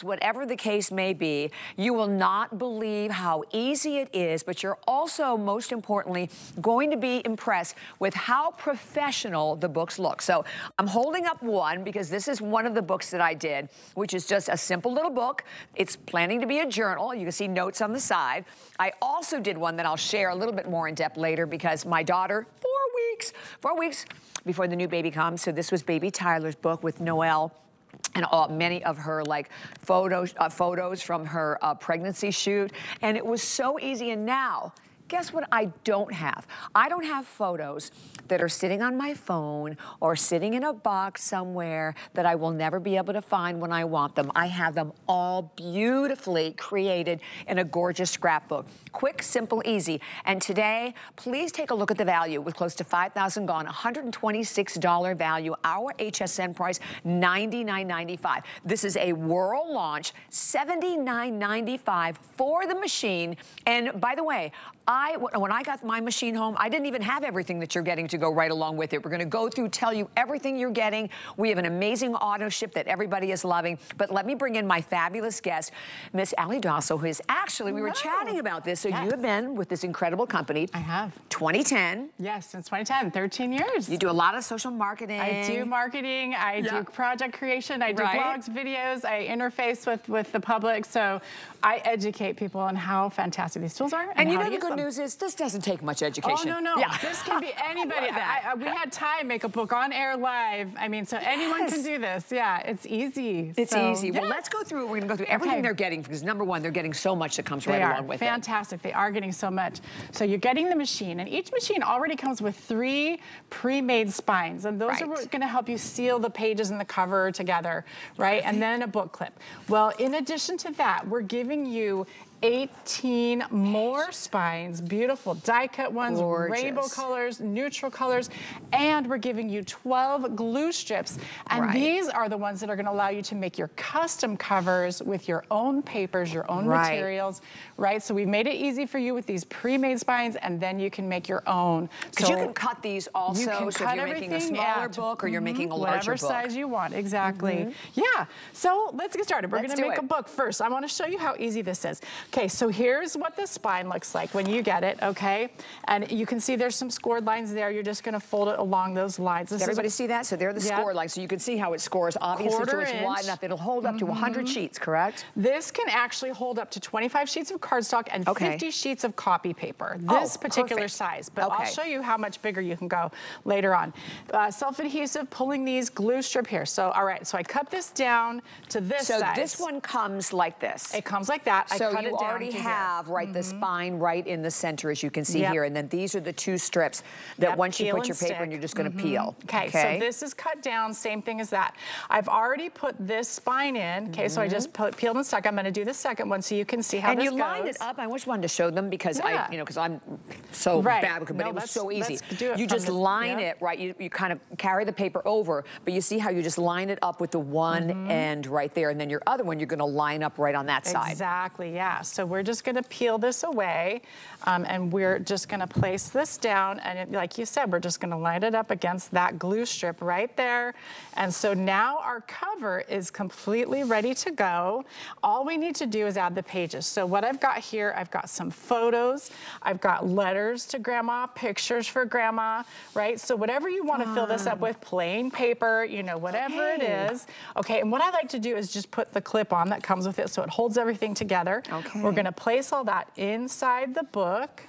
Whatever the case may be, you will not believe how easy it is, but you're also, most importantly, going to be impressed with how professional the books look. So I'm holding up one because this is one of the books that I did, which is just a simple little book. It's planning to be a journal. You can see notes on the side. I also did one that I'll share a little bit more in depth later because my daughter, four weeks, four weeks before the new baby comes. So this was baby Tyler's book with Noelle and all, many of her like photos, uh, photos from her uh, pregnancy shoot. And it was so easy. And now, guess what I don't have? I don't have photos that are sitting on my phone or sitting in a box somewhere that I will never be able to find when I want them. I have them all beautifully created in a gorgeous scrapbook. Quick, simple, easy. And today, please take a look at the value with close to 5,000 gone, $126 value. Our HSN price, $99.95. This is a world launch, $79.95 for the machine. And by the way, I, when I got my machine home, I didn't even have everything that you're getting to go right along with it. We're gonna go through, tell you everything you're getting. We have an amazing auto ship that everybody is loving. But let me bring in my fabulous guest, Miss Ali Dosso, who is actually, we were chatting about this. So yes. you have been with this incredible company. I have. 2010. Yes, since 2010, 13 years. You do a lot of social marketing. I do marketing, I yeah. do project creation, I do right. blogs, videos, I interface with, with the public. So I educate people on how fantastic these tools are. And, and you know the good them. news is this doesn't take much oh, education. Oh, no, no. Yeah. This can be anybody. I, I, we had Ty make a book on air live. I mean, so yes. anyone can do this. Yeah, it's easy. It's so, easy. Well, let's go through. We're going to go through everything okay. they're getting because number one, they're getting so much that comes they right are. along with Fantastic. it. Fantastic. They are getting so much. So you're getting the machine, and each machine already comes with three pre-made spines, and those right. are going to help you seal the pages and the cover together, right? And then a book clip. Well, in addition to that, we're giving you 18 more spines, beautiful die cut ones, Gorgeous. rainbow colors, neutral colors, and we're giving you 12 glue strips. And right. these are the ones that are gonna allow you to make your custom covers with your own papers, your own right. materials, right? So we've made it easy for you with these pre-made spines and then you can make your own. Because so you can cut these also, you can so cut if you're making a smaller book or you're mm -hmm. making a larger Whatever book. Whatever size you want, exactly. Mm -hmm. Yeah, so let's get started. We're let's gonna make it. a book first. I wanna show you how easy this is. Okay, so here's what the spine looks like when you get it, okay? And you can see there's some scored lines there. You're just gonna fold it along those lines. This Does everybody see that? So they're the yep. score lines. So you can see how it scores. Obviously, Quarter so it's inch. wide enough. It'll hold up mm -hmm. to 100 mm-hmm. sheets, correct? This can actually hold up to 25 sheets of cardstock and okay. 50 sheets of copy paper. Oh, this oh, particular perfect. size. But okay. I'll show you how much bigger you can go later on. Uh, Self-adhesive, pulling these, glue strip here. So, all right, so I cut this down to this so size. So this one comes like this. It comes like that. So I cut it already have, right, mm -hmm. the mm-hmm. spine right in the center, as you can see yep. here. And then these are the two strips that yep, once you put your paper and you're just gonna mm -hmm. peel. Okay, so this is cut down, same thing as that. I've already put this spine in, okay, so I just mm-hmm. put, peeled and stuck. I'm gonna do the second one so you can see how and this goes. And you lined it up. I just wanted to show them because yeah. I, you know, because I'm so right. bad, but no, it was so easy. you just line it, right? You, you kind of carry the paper over, but you see how you just line it up with the one mm -hmm. end right there, and then your other one, you're gonna line up right on that side. Exactly, yeah. So we're just gonna peel this away, um, and we're just gonna place this down, and it, like you said, we're just gonna line it up against that glue strip right there. And so now our cover is completely ready to go. All we need to do is add the pages. So what I've got here, I've got some photos, I've got letters to grandma, pictures for grandma, right? So whatever you wanna fill this up with, plain paper, you know, whatever okay. it is. Okay, and what I like to do is just put the clip on that comes with it so it holds everything together. Okay. We're mm. gonna place all that inside the book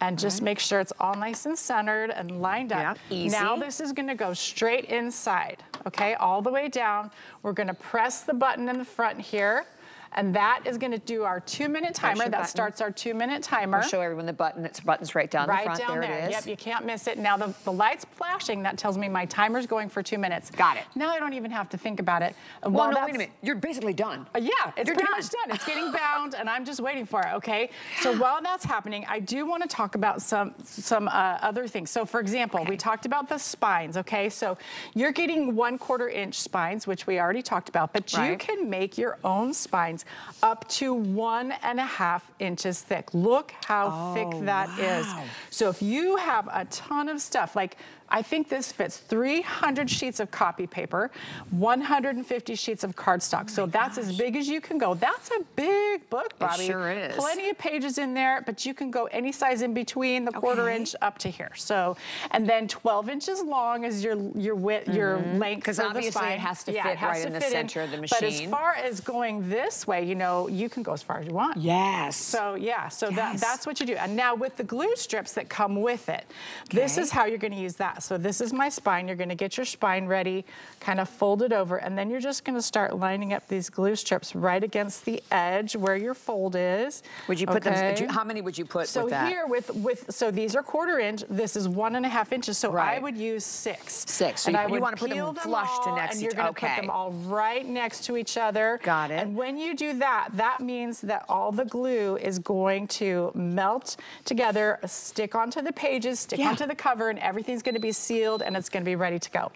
and just right. make sure it's all nice and centered and lined up. Yeah, easy. Now this is gonna go straight inside, okay, all the way down. We're gonna press the button in the front here and that is gonna do our two minute timer. That button. starts our two minute timer. I'll show everyone the button. It's buttons right down right the front. Down there, there it is. Yep, you can't miss it. Now the, the light's flashing. That tells me my timer's going for two minutes. Got it. Now I don't even have to think about it. And well, no, wait a minute. You're basically done. Uh, yeah, it's You're pretty done. much done. It's getting bound and I'm just waiting for it, okay? So while that's happening, I do want to talk about some, some uh, other things. So for example, okay. we talked about the spines, okay? So you're getting one quarter inch spines, which we already talked about, but right. you can make your own spines up to one and a half inches thick. Look how Oh, thick that is. wow. So if you have a ton of stuff, like I think this fits 300 sheets of copy paper, 150 sheets of cardstock. so that's as big as you can go. That's a big book, Bobbi. It sure is. Plenty of pages in there, but you can go any size in between the quarter Okay. inch up to here. So, and then 12 inches long is your your width, your length 'Cause for the Mm-hmm. obviously it has to Yeah, fit has right to in the center of the machine. But as far as going this way, you know, you can go as far as you want. Yes. So yeah, so that, that's what you do. And now with the glue strips that come with it, this is how you're gonna use that. So this is my spine. You're gonna get your spine ready, kind of fold it over, and then you're just gonna start lining up these glue strips right against the edge where your fold is. would you put them, Okay? would you- how many would you put So that? here with, with, so these are quarter inch, this is one and a half inches, so I would use six. Six. So and you- I you wanna put them peel flush to next And you're gonna okay. put them all right next to each other. Got it. And when you do that, that means that all the glue is going to melt together, stick onto the pages, stick Yeah. onto the cover, and everything's gonna be sealed and it's gonna be ready to go.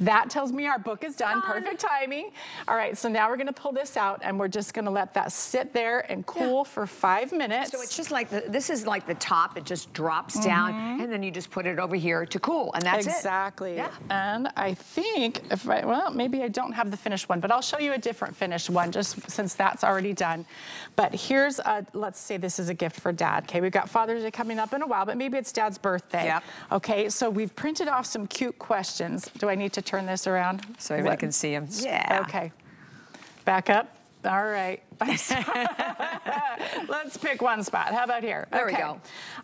That tells me our book is done, perfect timing. All right, so now we're gonna pull this out and we're just gonna let that sit there and cool for five minutes. So it's just like, the, this is like the top, it just drops down, mm-hmm. and then you just put it over here to cool, and that's it. exactly. Yeah. And I think if I, well, maybe I don't have the finished one, but I'll show you a different finished one just since that's already done. But here's a, let's say this is a gift for dad. Okay, we've got Father's Day coming up in a while, but maybe it's dad's birthday. Yep. Okay, so we've printed off some cute questions. Do I need to turn this around? So everybody What- can see them. Yeah. Okay. Back up. All right. Let's pick one spot. How about here? There we go.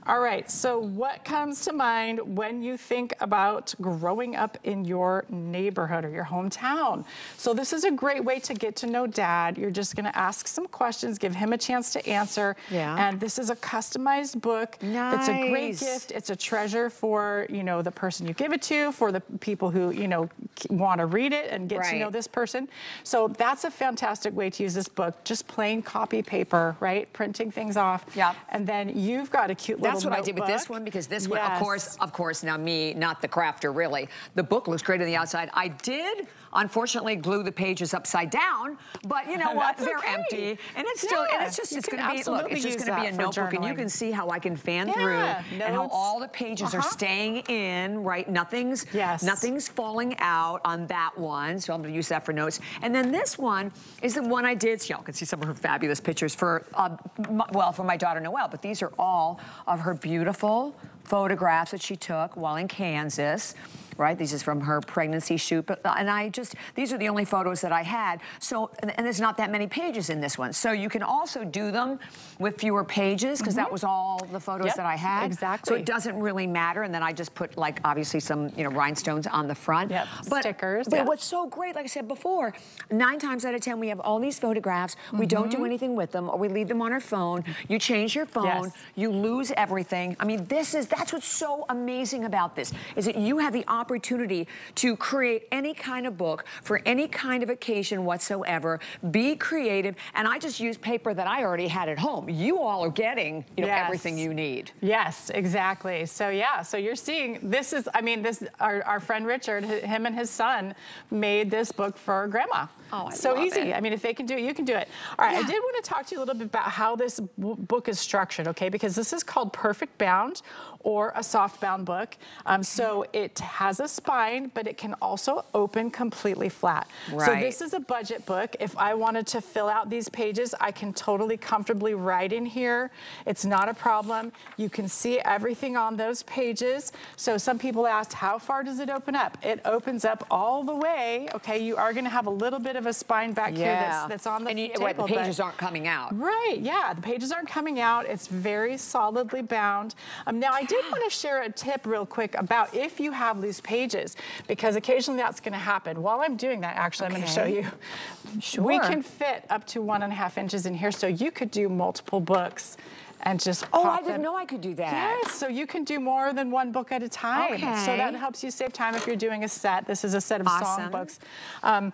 All right. So, what comes to mind when you think about growing up in your neighborhood or your hometown? So, this is a great way to get to know dad. You're just going to ask some questions, give him a chance to answer. Yeah. And this is a customized book. Nice. It's a great gift. It's a treasure for, you know, the person you give it to, for the people who, you know, want to read it and get to know this person. So that's a fantastic way to use this book. Just plain copy paper, right? Printing things off. Yeah. And then you've got a cute little That's what I did with this one because this one, of course, of course, now me, not the crafter really. The book looks great on the outside. I did, unfortunately, glue the pages upside down, but you know what? They're okay. empty, and it's still, and it's just, you it's going to be, look, it's just going to be a notebook, and you can see how I can fan Yeah, through, and how all the pages are Uh-huh. staying in, right? Nothing's, Yes. nothing's falling out on that one, so I'm going to use that for notes. And then this one is the one I did. So y'all can see some of her fabulous pictures for, uh, well, for my daughter Noelle, but these are all of her beautiful photographs that she took while in Kansas. Right, these is from her pregnancy shoot, but, and I just, these are the only photos that I had. So, and, there's not that many pages in this one. So you can also do them with fewer pages because that was all the photos Mm-hmm. Yep, that I had. Exactly. So it doesn't really matter. And then I just put like, obviously some, you know, rhinestones on the front. Yep, stickers, But yeah. what's so great, like I said before, nine times out of 10, we have all these photographs. We don't Mm-hmm. do anything with them or we leave them on our phone. You change your phone, Yes. you lose everything. I mean, this is, that's what's so amazing about this, is that you have the opportunity to create any kind of book for any kind of occasion whatsoever. Be creative. And I just use paper that I already had at home. You all are getting, you know, Yes. everything you need. Yes, exactly. So yeah, so you're seeing this is I mean this our, our friend Richard, him and his son made this book for grandma. Oh, I so easy. it. I mean, if they can do it, you can do it. All right, I did want to talk to you a little bit about how this book is structured, okay? Because this is called Perfect Bound or a softbound book. Um, so it has a spine, but it can also open completely flat. So this is a budget book. If I wanted to fill out these pages, I can totally comfortably write in here. It's not a problem. You can see everything on those pages. So some people asked, how far does it open up? It opens up all the way. Okay, you are gonna have a little bit of a spine back here that's, that's on the and you, table. right, the but- pages aren't coming out. Right, yeah, the pages aren't coming out. It's very solidly bound. Um, now, I did want to share a tip real quick about if you have loose pages, because occasionally that's going to happen. While I'm doing that, actually, I'm going to show you. Sure. We can fit up to one and a half inches in here, so you could do multiple books and just Oh, I didn't them- know I could do that. Yes, so you can do more than one book at a time. Okay. So that helps you save time if you're doing a set. This is a set of Awesome. songbooks. Um,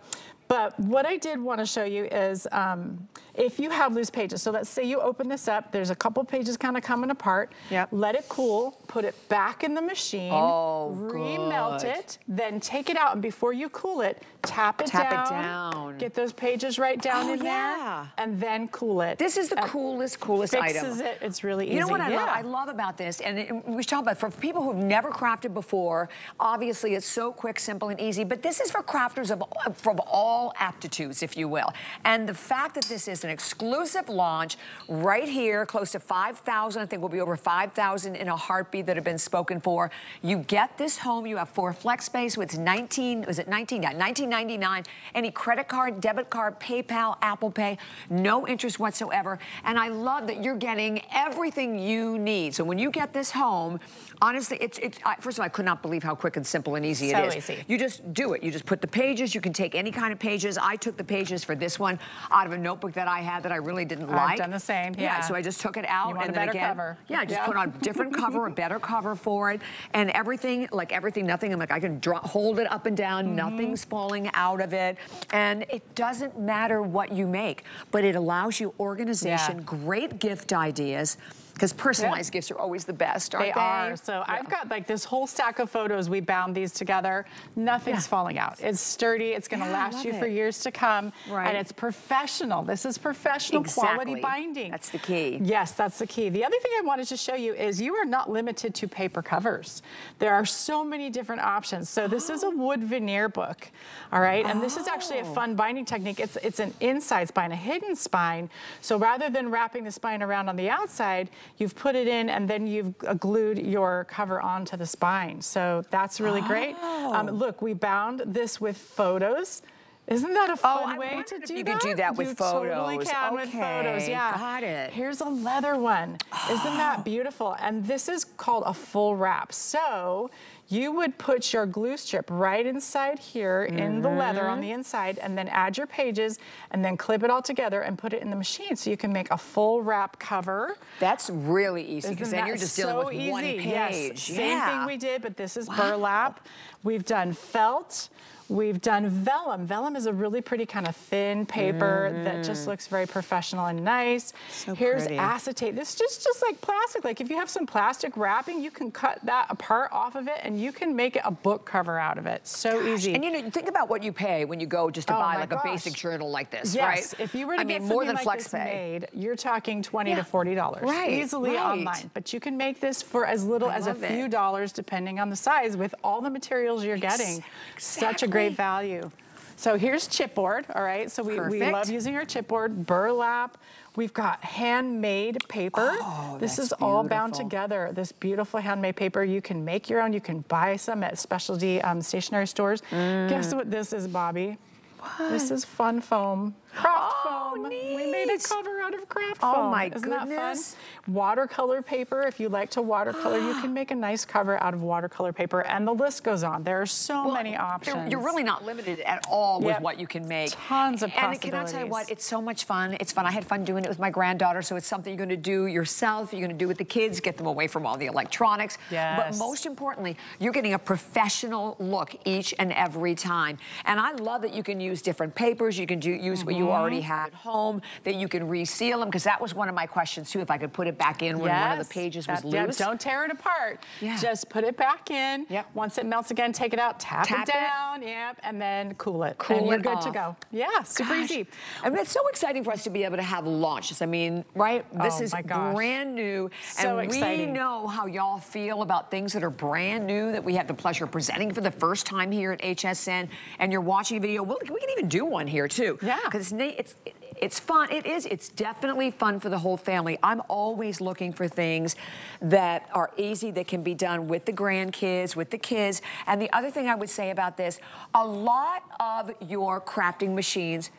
But what I did want to show you is um, if you have loose pages, so let's say you open this up, there's a couple pages kind of coming apart. Yep. Let it cool, put it back in the machine, Oh, remelt good. it, then take it out, and before you cool it, tap it Tap it down. down. Get those pages right down Oh, in yeah. there, and then cool it. This is the coolest, coolest fixes item. it. It's really easy. You know what I yeah. love? I love about this, and it, we should talk about for people who've never crafted before. Obviously, it's so quick, simple, and easy. But this is for crafters of from all aptitudes, if you will. And the fact that this is an exclusive launch right here, close to 5,000. I think will be over 5,000 in a heartbeat that have been spoken for. You get this home. You have four FlexPays. With 19, was it 19? Yeah, 19.99. Any credit card, debit card, PayPal, Apple Pay, no interest whatsoever. And I love that you're getting everything you need. So when you get this home, honestly, it's, it's I, first of all, I could not believe how quick and simple and easy So it is. easy. You just do it. You just put the pages. You can take any kind of pages. I took the pages for this one out of a notebook that I had that I really didn't I've like. done the same, yeah. So I just took it out and a then better again, cover. yeah, I just Yeah. put on a different cover, a better cover for it, and everything, like everything, nothing. I'm like I can draw, hold it up and down. Mm-hmm. Nothing's falling out of it, and it doesn't matter what you make, but it allows you organization, Yeah. great gift ideas. Because personalized gifts are always the best, aren't They they? are. So I've got like this whole stack of photos. We bound these together. Nothing's Yeah. falling out. It's sturdy. It's going to Yeah, last you for years to come. Right. And it's professional. This is professional quality binding. That's the key. Yes, that's the key. The other thing I wanted to show you is you are not limited to paper covers. There are so many different options. So this is a wood veneer book, all right? And this is actually a Oh. fun binding technique. It's, it's an inside spine, a hidden spine. So rather than wrapping the spine around on the outside, you've put it in and then you've glued your cover onto the spine. So that's really great. Um, Oh. look, we bound this with photos. Isn't that a fun Oh, way to do you that? could do that with you totally photos. can with photos, Okay, yeah. got it. Here's a leather one. Isn't that beautiful? And this is called a full wrap. So you would put your glue strip right inside here in the leather on Mm-hmm. the inside and then add your pages and then clip it all together and put it in the machine so you can make a full wrap cover. That's really easy because then you're just dealing with easy? one page. Yes, same thing we did, but this is Wow. burlap. We've done felt. We've done vellum. Vellum is a really pretty kind of thin paper that just mm. looks very professional and nice. So Here's pretty. acetate. This is just, just like plastic. Like if you have some plastic wrapping, you can cut that apart off of it and you can make it a book cover out of it. So easy. And you know, think about what you pay when you go just to Oh buy like gosh. a basic journal like this, Yes, right? if you were to I get mean, more than like this FlexPay. made, you're talking twenty Yeah. to forty dollars, Right, easily right. online. But you can make this for as little I as a few it. dollars, depending on the size, with all the materials you're getting. Such a great exactly. value. So here's chipboard, all right? So we, we love using our chipboard, burlap. We've got handmade paper. Oh, this is all bound together. This beautiful handmade paper. You can make your own. You can buy some at specialty um, stationery stores. Guess what this is, Bobbi? What? This is fun foam. Craft Oh, foam. We made a cover out of craft Oh, foam. my Isn't that goodness. fun? Watercolor paper. If you like to watercolor, you can make a nice cover out of watercolor paper. And the list goes on. There are so Well, many you're- options. You're, really not limited at all with what you can make. Tons of And can I tell you what? It's so much fun. It's fun. I had fun doing it with my granddaughter, so it's something you're going to do yourself. You're going to do with the kids, get them away from all the electronics. Yes. But most importantly, you're getting a professional look each and every time. And I love that you can use different papers. You can do, use what Mm-hmm. You already mm-hmm. have at home, that you can reseal them, because that was one of my questions too, if I could put it back in when one of the pages was that- yeah, loose. don't tear it apart. Yeah. Just put it back in. Yep. Once it melts again, take it out, tap, Tap it it. down, yep, and then cool it. Cool and you're it good to go. Yeah, super Gosh. easy. I mean, it's so exciting for us to be able to have launches. I mean, right? Oh this Oh, is brand new. So and exciting. we know how y'all feel about things that are brand new that we have the pleasure of presenting for the first time here at HSN. And you're watching a video. We'll, we can even do one here too. Yeah. Because it's, it's, it's fun. It is. It's definitely fun for the whole family. I'm always looking for things that are easy, that can be done with the grandkids, with the kids. And the other thing I would say about this, a lot of your crafting machines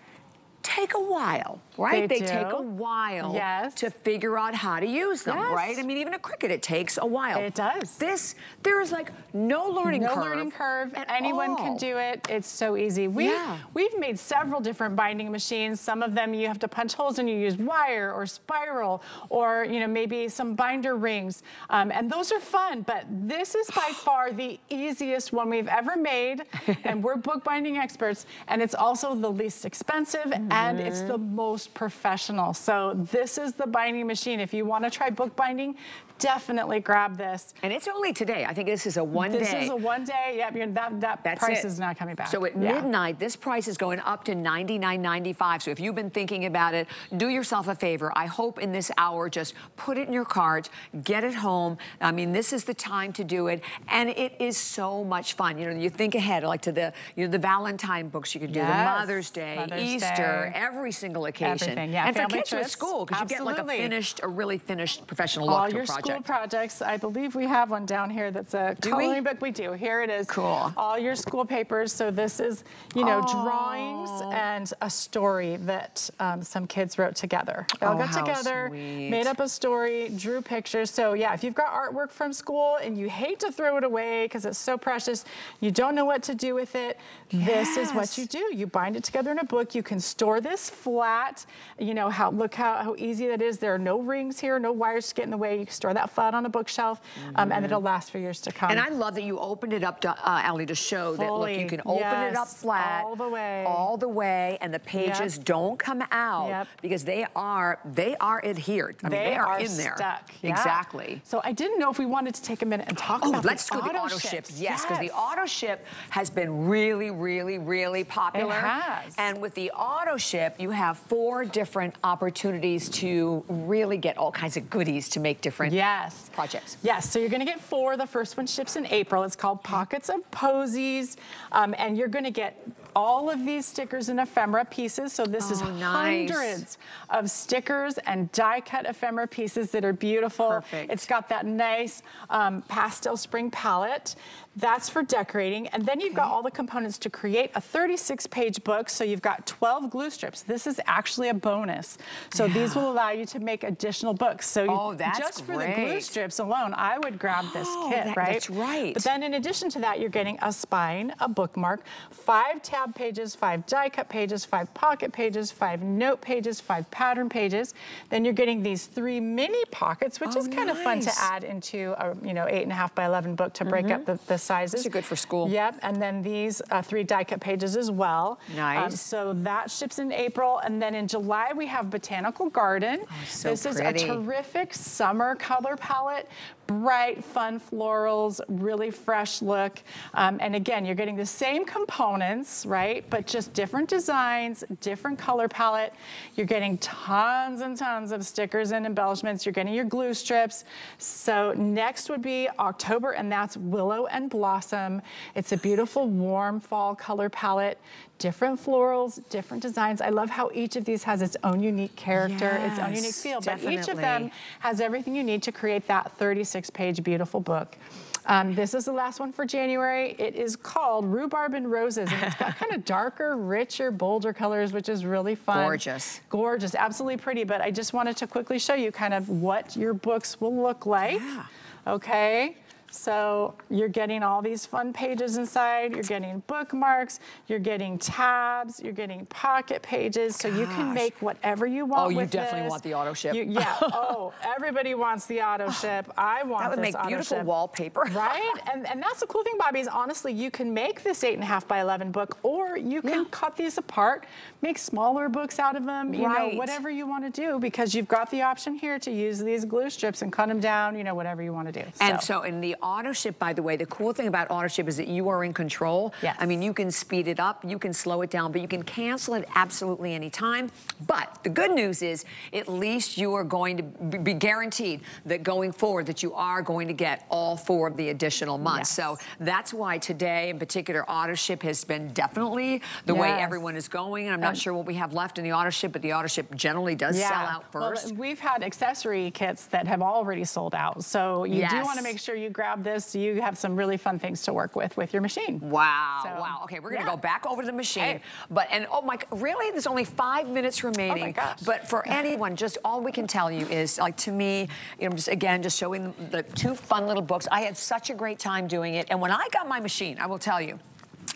take a while, right? They, they take a while yes. to figure out how to use them, yes. right? I mean, even a Cricut, it takes a while. It does. This, there is like no learning no curve. No learning curve. Anyone all. can do it. It's so easy. We, yeah. We've made several different binding machines. Some of them you have to punch holes and you use wire or spiral or, you know, maybe some binder rings. Um, and those are fun, but this is by far the easiest one we've ever made. and we're bookbinding experts. And it's also the least expensive mm -hmm. And it's the most professional. So this is the binding machine. If you want to try bookbinding, definitely grab this. And it's only today. I think this is a one this day. This is a one day. Yep, that, that That's price it. is not coming back. So at yeah. midnight, this price is going up to $99.95. So if you've been thinking about it, do yourself a favor. I hope in this hour, just put it in your cart, get it home. I mean, this is the time to do it. And it is so much fun. You know, you think ahead, like to the, you know, the Valentine books you could do, yes. the Mother's Day, Mother's Easter, Day. every single occasion. Everything, yeah. And Family for kids trips, at school, because you get like a finished, a really finished professional look All to your a project. School projects, I believe we have one down here that's a do coloring we? book. We do. Here it is. Cool. All your school papers. So this is, you know, oh. drawings and a story that um, some kids wrote together. They all oh, got together, sweet. made up a story, drew pictures. So yeah, if you've got artwork from school and you hate to throw it away because it's so precious, you don't know what to do with it, yes. this is what you do. You bind it together in a book. You can store this flat. You know, how look how, how easy that is. There are no rings here, no wires to get in the way. You can store that flat on a bookshelf, mm -hmm. um, and it'll last for years to come. And I love that you opened it up, to, uh, Allie, to show Fully. that, look, you can open yes. it up flat. All the way. All the way, and the pages yep. don't come out yep. because they are, they are adhered. I mean, they, they are, are in there. Stuck. Yeah. Exactly. So I didn't know if we wanted to take a minute and talk oh, about let's the go auto the auto ships. ships. Yes, because yes. the auto ship has been really, really, really popular. It has. And with the auto ship, you have four different opportunities to really get all kinds of goodies to make different yes. projects. Yes, so you're gonna get four. The first one ships in April. It's called Pockets of Posies. Um, and you're gonna get all of these stickers and ephemera pieces. So this oh, is nice. hundreds of stickers and die cut ephemera pieces that are beautiful. Perfect. It's got that nice um, pastel spring palette. That's for decorating. And then you've okay. got all the components to create a 36 page book. So you've got 12 glue strips. This is actually a bonus. So yeah. these will allow you to make additional books. So you, oh, that's just great. for the glue strips alone, I would grab this oh, kit, that, right? That's right. But then in addition to that, you're getting a spine, a bookmark, five tab pages, five die cut pages, five pocket pages, five note pages, five pattern pages. Then you're getting these three mini pockets, which oh, is kind nice. of fun to add into a you know eight and a half by 11 book to break mm -hmm. up the, the sizes. These are good for school. Yep, and then these uh, three die cut pages as well. Nice. Um, so that ships in April, and then in July we have Botanical Garden. Oh, so this pretty. is a terrific summer color palette bright, fun florals, really fresh look. Um, and again, you're getting the same components, right? But just different designs, different color palette. You're getting tons and tons of stickers and embellishments. You're getting your glue strips. So next would be October, and that's Willow and Blossom. It's a beautiful, warm fall color palette different florals, different designs. I love how each of these has its own unique character, yes, its own unique feel, definitely. but each of them has everything you need to create that 36 page beautiful book. Um, this is the last one for January. It is called Rhubarb and Roses, and it's got kind of darker, richer, bolder colors, which is really fun. Gorgeous. Gorgeous, absolutely pretty, but I just wanted to quickly show you kind of what your books will look like. Yeah. Okay. So you're getting all these fun pages inside, you're getting bookmarks, you're getting tabs, you're getting pocket pages, so you can make whatever you want Oh, you definitely this. want the auto ship. You, yeah, oh, everybody wants the auto oh, ship. I want That would make beautiful ship. wallpaper. right? And, and that's the cool thing, Bobbi, is honestly, you can make this eight and a half by 11 book, or you can Yeah. cut these apart, make smaller books out of them, you Right. know, whatever you want to do, because you've got the option here to use these glue strips and cut them down, you know, whatever you want to do. And so in the auto ship, by the way, the cool thing about auto ship is that you are in control. Yes. I mean, you can speed it up, you can slow it down, but you can cancel it absolutely anytime. But the good news is at least you are going to be guaranteed that going forward that you are going to get all four of the additional months. Yes. So that's why today in particular auto ship has been definitely the way everyone is going. And I'm not Um, sure what we have left in the auto ship, but the auto ship generally does Yeah. sell out first. Well, we've had accessory kits that have already sold out. So you do want to make sure you grab grab this. You have some really fun things to work with with your machine. Wow, so, wow. Okay, we're gonna yeah. go back over to the machine. Hey. But, and oh my, really? There's only five minutes remaining. Oh my gosh. But for anyone, just all we can tell you is, like to me, you know, just again, just showing the, the two fun little books. I had such a great time doing it. And when I got my machine, I will tell you,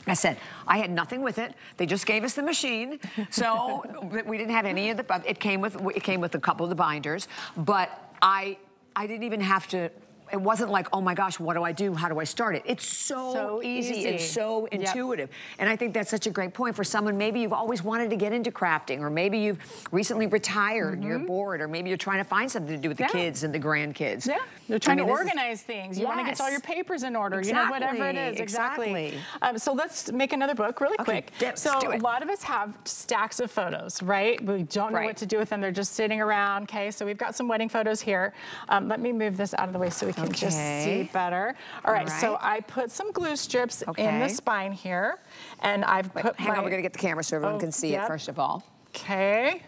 I said, I had nothing with it. They just gave us the machine. So we didn't have any of the, it came with, it came with a couple of the binders, but I, I didn't even have to it wasn't like, oh my gosh, what do I do? How do I start it? It's so, so easy, easy, and so intuitive. Yep. And I think that's such a great point for someone, maybe you've always wanted to get into crafting, or maybe you've recently retired, mm -hmm. you're mm-hmm. bored, or maybe you're trying to find something to do with the yeah. kids and the grandkids. Yeah, you're trying I mean, to organize is, things. You yes. want to get all your papers in order, exactly. you know, whatever it is, exactly. exactly. Um, so let's make another book really okay. quick. so a lot of us have stacks of photos, right? We don't know right. what to do with them. They're just sitting around, okay? So we've got some wedding photos here. Um, let me move this out of the way so we can okay. just see better. All right, All right, so I put some glue strips okay. in the spine here, and I've Wait, put hang my... on, we're gonna get the camera so everyone oh, can see yep. it first of all. Okay.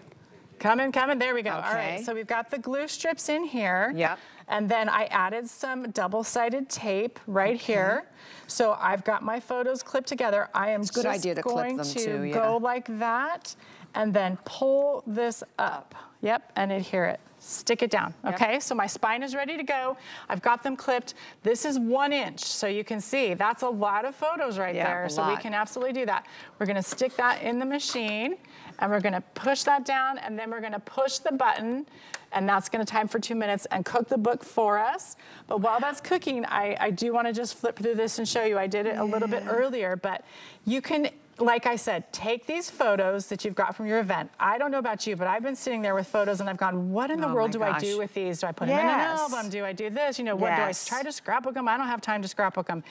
Coming, coming, there we go. Okay. All right, so we've got the glue strips in here. Yep. And then I added some double-sided tape right okay. here. So I've got my photos clipped together. I am it's a good idea to going clip them to too, yeah. go like that and then pull this up. Yep, and adhere it stick it down, okay? Yep. So my spine is ready to go. I've got them clipped. This is one inch, so you can see that's a lot of photos right yep, there. So we can absolutely do that. We're gonna stick that in the machine and we're gonna push that down and then we're gonna push the button and that's gonna time for two minutes and cook the book for us. But while that's cooking, I, I do wanna just flip through this and show you. I did it yeah. a little bit earlier, but you can like I said, take these photos that you've got from your event. I don't know about you, but I've been sitting there with photos and I've gone, what in the oh world do gosh. I do with these? Do I put yes. them in an album? Do I do this? You know, what yes. do I try to scrapbook them? I don't have time to scrapbook them.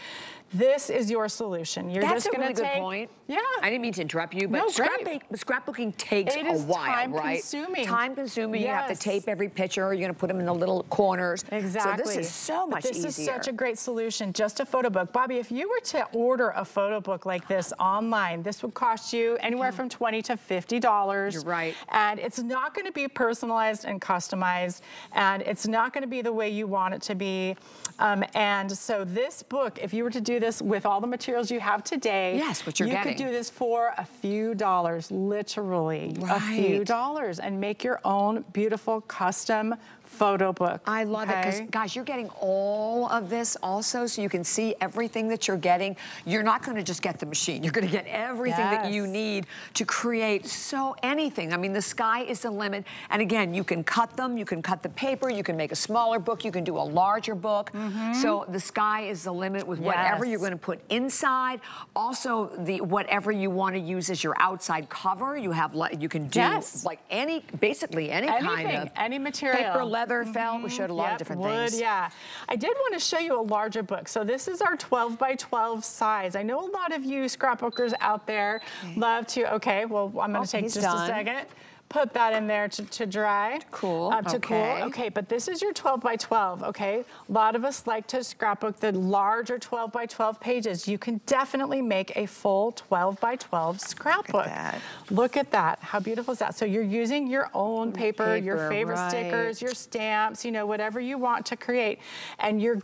This is your solution. You're That's just going to take, That's a really good point. Yeah. I didn't mean to interrupt you, but no, scrapbook, scrapbooking takes a while, time right? consuming. Time consuming. Yes. You have to tape every picture. You're going to put them in the little corners. Exactly. So this is so much this easier. This is such a great solution. Just a photo book. Bobbi, if you were to order a photo book like this online, this would cost you anywhere from 20 to $50. You're right. And it's not going to be personalized and customized, and it's not going to be the way you want it to be. Um, and so this book, if you were to do this with all the materials you have today, yes, what you're you getting. could do this for a few dollars, literally right. a few dollars, and make your own beautiful custom photo book. I love okay? it because, guys, you're getting all of this also so you can see everything that you're getting. You're not going to just get the machine. You're going to get everything yes. that you need to create so anything. I mean, the sky is the limit. And again, you can cut them. You can cut the paper. You can make a smaller book. You can do a larger book. Mm -hmm. So the sky is the limit with whatever you're going to put inside. Also, the whatever you want to use as your outside cover. You have, you can do yes. like any, basically any Anything, kind of any material. Paper, leather, leather, mm -hmm. felt. We showed a lot yep, of different wood, things. yeah. I did want to show you a larger book. So this is our 12 by 12 size. I know a lot of you scrapbookers out there okay. love to, okay, well, I'm going to oh, take just done. a second put that in there to, to dry. Cool. Uh, to okay. cool. Okay, but this is your 12 by 12, okay? A lot of us like to scrapbook the larger 12 by 12 pages. You can definitely make a full 12 by 12 scrapbook. Look at that. Look at that. How beautiful is that? So you're using your own paper, paper your favorite right. stickers, your stamps, you know, whatever you want to create. And you're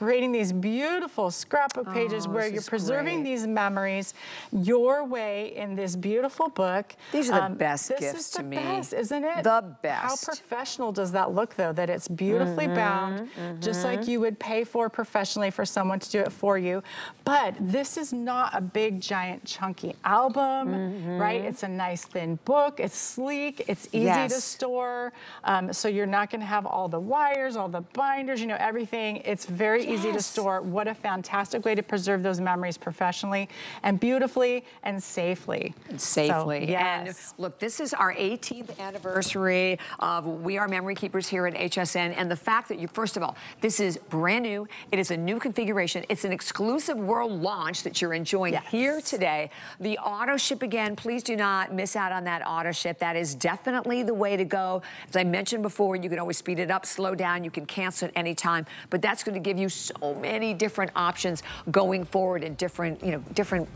creating these beautiful scrapbook pages oh, where you're preserving great. these memories your way in this beautiful book. These are the um, best gifts to me. This is the best, isn't it? The best. How professional does that look, though, that it's beautifully mm -hmm, bound, mm -hmm. just like you would pay for professionally for someone to do it for you. But this is not a big, giant, chunky album, mm -hmm. right? It's a nice, thin book. It's sleek. It's easy yes. to store. Um, so you're not going to have all the wires, all the binders, you know, everything. It's very yes. easy to store. What a fantastic way to preserve those memories professionally and beautifully and safely. And safely. So, yes. And look, this is our 18th anniversary of We R Memory Keepers here at HSN. And the fact that you, first of all, this is brand new. It is a new configuration. It's an exclusive world launch that you're enjoying yes. here today. The auto ship again, please do not miss out on that auto ship. That is definitely the way to go. As I mentioned before, you can always speed it up, slow down. You can cancel at any time. But that's going to give you so many different options going forward in different, you know, different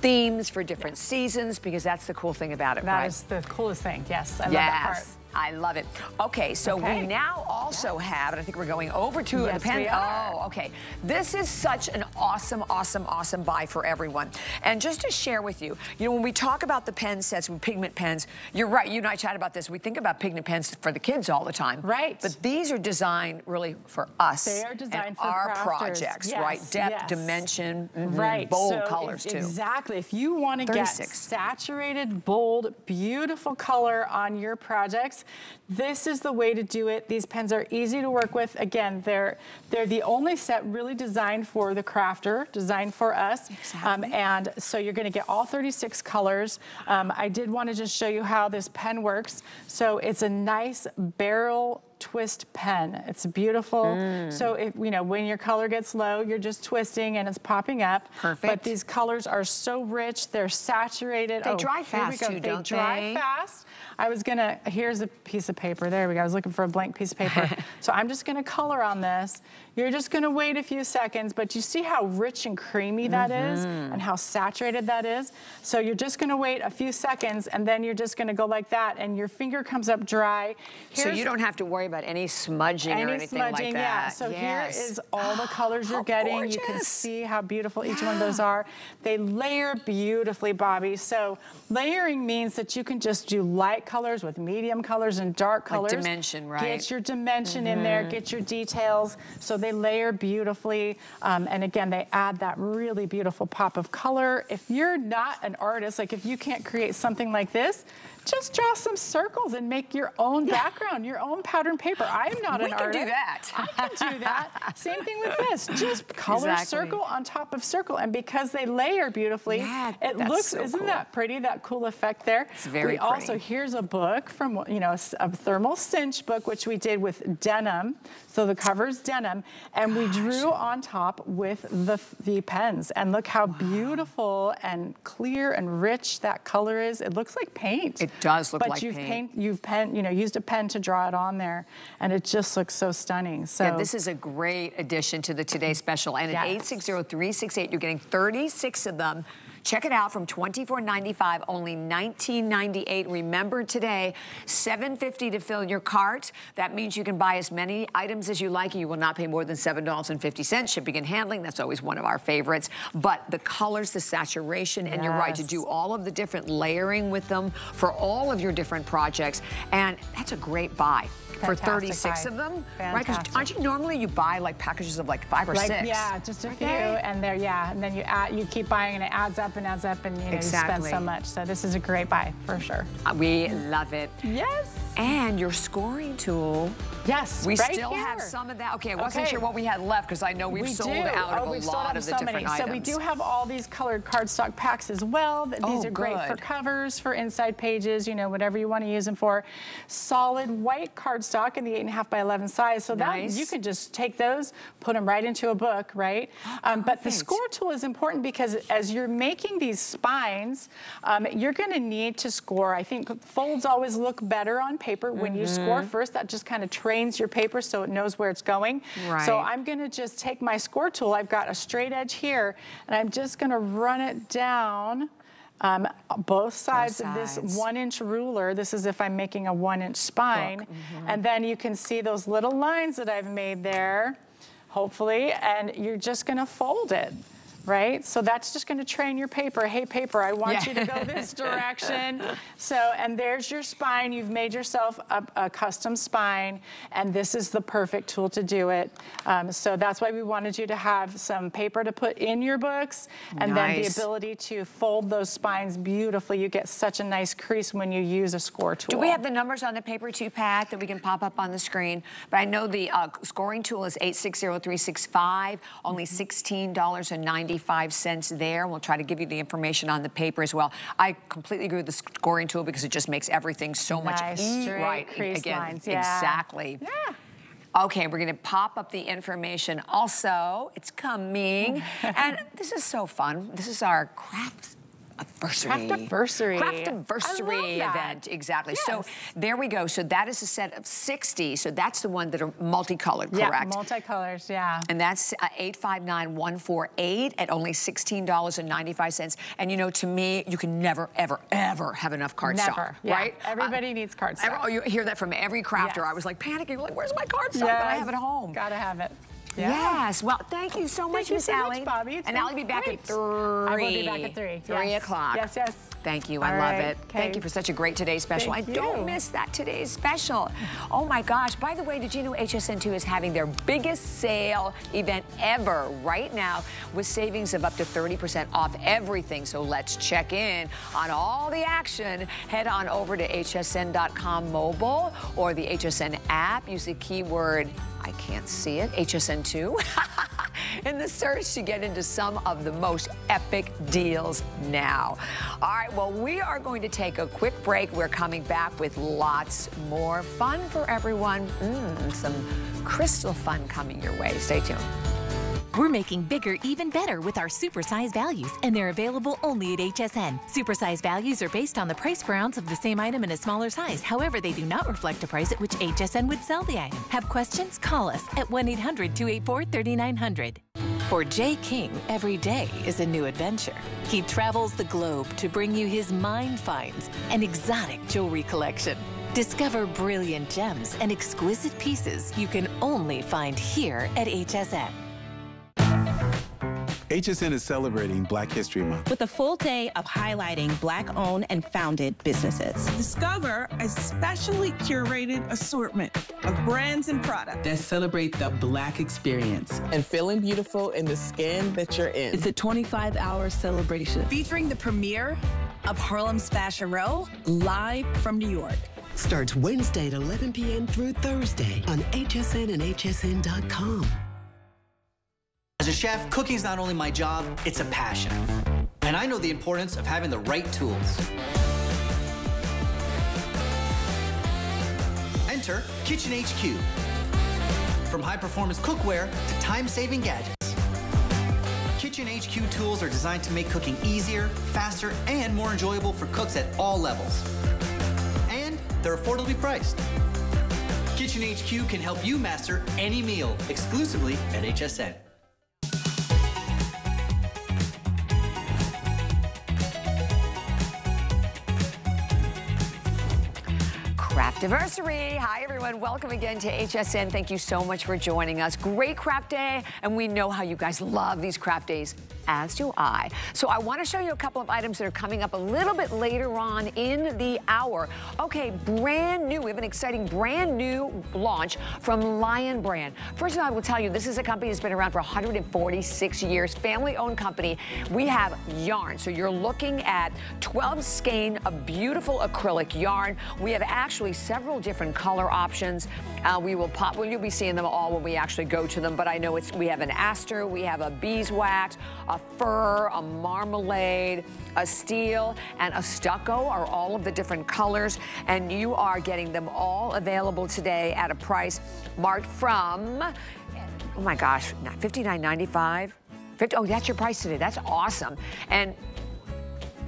themes for different seasons because that's the cool thing about it, That right? is the coolest thing, yes. I yes. love that part. I love it. Okay, so Okay. we now also have, and I think we're going over to Yes, the pen. Oh, okay. This is such an awesome, awesome, awesome buy for everyone. And just to share with you, you know, when we talk about the pen sets with pigment pens, you're right. You and I chat about this. We think about pigment pens for the kids all the time. Right. But these are designed really for us. They are designed for our crafters. projects, Yes, right? Depth, yes. dimension, mhm, Right. bold so colors too. Exactly. If you want to get 36. saturated, bold, beautiful color on your projects, this is the way to do it. These pens are easy to work with. Again, they're they're the only set really designed for the crafter, designed for us. Um, Exactly. and so you're going to get all 36 colors. Um, I did want to just show you how this pen works. So it's a nice barrel twist pen. It's beautiful. Mm. So if you know when your color gets low, you're just twisting and it's popping up. Perfect. But these colors are so rich. They're saturated. They Oh, dry fast too, they don't dry they? dry fast. I was gonna. Here's a piece of paper. There we go. I was looking for a blank piece of paper. so I'm just gonna color on this. You're just gonna wait a few seconds, but you see how rich and creamy that is, Mm-hmm. and how saturated that is. So you're just gonna wait a few seconds, and then you're just gonna go like that, and your finger comes up dry. so you don't have to worry about any smudging or anything smudging, like yeah. So Yes. here is all the colors you're How getting. You can see how beautiful each one of those are. They layer beautifully, Bobbi. So layering means that you can just do light colors with medium colors and dark Like colors. dimension, right? Mm-hmm. Get your dimension in there, get your details. So they layer beautifully. Um, and again, they add that really beautiful pop of color. If you're not an artist, like if you can't create something like this, just draw some circles and make your own background, your own pattern paper. I'm not We an can artist. do that. I can do that. Same thing with this. Just color Exactly. circle on top of circle. And because they layer beautifully, Yeah, it looks, so isn't cool. that pretty, that cool effect there? It's very we also, here's a book from, you know, a thermal cinch book, which we did with denim. So the cover's denim. And we drew on top with the, the pens. And look how beautiful and clear and rich that color is. It looks like paint. It does look but like you've paint. you've pen, you know, used a pen to draw it on there. And it just looks so stunning. So Yeah, this is a great addition to the Today Special. And at Yes. 860-368, you're getting 36 of them. Check it out from $24.95, only $19.98. Remember today, $7.50 to fill your cart. That means you can buy as many items as you like. You will not pay more than $7.50. Shipping and handling, that's always one of our favorites. But the colors, the saturation, and you're right, to do all of the different layering with them for all of your different projects. And that's a great buy. For 36 buy. of them, right? Because aren't you normally you buy like packages of like five or like, six? Yeah, just a few, Okay. and there, yeah, and then you add, you keep buying, and it adds up and adds up, and you know you spend so much. So this is a great buy for sure. Uh, We love it. Yes. And your scoring tool, Yes. we right still have some of that. Okay, I wasn't Okay. sure what we had left because I know we've we sold do. out oh, of a lot of the so different many. items. So we do have all these colored cardstock packs as well. Th- These Oh, are great for covers, for inside pages, you know, whatever you want to use them for. Solid white cardstock in the eight and a half by 11 size. So Nice. that you can just take those, put them right into a book, right? Um, but the score tool is important because as you're making these spines, um, you're going to need to score. I think folds always look better on paper when you Mm-hmm. score first. That just kind of trains your paper so it knows where it's going. So I'm going to just take my score tool. I've got a straight edge here, and I'm just going to run it down. Um, both sides, of sides. this one inch ruler. This is if I'm making a one inch spine. And then you can see those little lines that I've made there, hopefully, and you're just gonna fold it. Right? So that's just gonna train your paper. Hey paper, I want Yeah. you to go this direction. So, and there's your spine. You've made yourself a, a custom spine, and this is the perfect tool to do it. Um, so that's why we wanted you to have some paper to put in your books, and then the ability to fold those spines beautifully. You get such a nice crease when you use a score tool. Do we have the numbers on the paper two pack that we can pop up on the screen? But I know the uh, scoring tool is 860365, only $16.95 there. And we'll try to give you the information on the paper as well. I completely agree with the scoring tool because it just makes everything so much Nice, e- straight right. Again, lines, yeah. exactly. Yeah. Okay, we're gonna pop up the information also. It's coming. and this is so fun. This is our crafts anniversary. Craftiversary. Craftiversary event, exactly. Yes. So there we go. So that is a set of 60. So that's the one that are multicolored, correct? Yeah, multicolors, yeah. And that's uh, 859148 at only $16.95. And you know, to me, you can never, ever, ever have enough cardstock, never, yeah. right? Everybody uh, needs cardstock. Oh, you hear that from every crafter. Yes. I was like panicking, like, where's my cardstock? Yes. I have it home. Gotta have it. Yeah. Yes. Well, thank you so much, Miss Allie. Bobbi. It's and Allie will be back great. at three. I will be back at three. Three yes. o'clock. Yes, yes. Thank you. I love it. Okay. Thank you for such a great today's special. Thank I you. don't miss that today's special. Oh my gosh. By the way, did you know HSN2 is having their biggest sale event ever right now with savings of up to 30% off everything. So let's check in on all the action. Head on over to hsn.com mobile or the HSN app. Use the keyword I can't see it, HSN2, in the search to get into some of the most epic deals now. All right, well, we are going to take a quick break. We're coming back with lots more fun for everyone. Mm, some crystal fun coming your way. Stay tuned. We're making bigger even better with our supersize values, and they're available only at HSN. Supersize values are based on the price per ounce of the same item in a smaller size. However, they do not reflect a price at which HSN would sell the item. Have questions? Call us at 1 800 284 3900. For Jay King, every day is a new adventure. He travels the globe to bring you his Mine Finds and exotic jewelry collection. Discover brilliant gems and exquisite pieces you can only find here at HSN. HSN is celebrating Black History Month with a full day of highlighting Black owned and founded businesses. Discover a specially curated assortment of brands and products that celebrate the Black experience and feeling beautiful in the skin that you're in. It's a 25 hour celebration featuring the premiere of Harlem's Fashion Row live from New York. Starts Wednesday at 11 p.m. through Thursday on HSN and HSN.com. As a chef, cooking is not only my job, it's a passion. And I know the importance of having the right tools. Enter Kitchen HQ. From high-performance cookware to time-saving gadgets. Kitchen HQ tools are designed to make cooking easier, faster, and more enjoyable for cooks at all levels. And they're affordably priced. Kitchen HQ can help you master any meal exclusively at HSN. Craftiversary. Hi, everyone. Welcome again to HSN. Thank you so much for joining us. Great craft day, and we know how you guys love these craft days as do I. So I want to show you a couple of items that are coming up a little bit later on in the hour. Okay, brand new. We have an exciting brand new launch from Lion Brand. First of all, I will tell you, this is a company that's been around for 146 years, family-owned company. We have yarn. So you're looking at 12 skein of beautiful acrylic yarn. We have actually several different color options. Uh, we will pop, well, you'll be seeing them all when we actually go to them, but I know it's, we have an aster, we have a beeswax, a fir, a marmalade, a steel, and a stucco are all of the different colors. And you are getting them all available today at a price marked from, oh my gosh, $59.95. 50, oh, that's your price today. That's awesome. And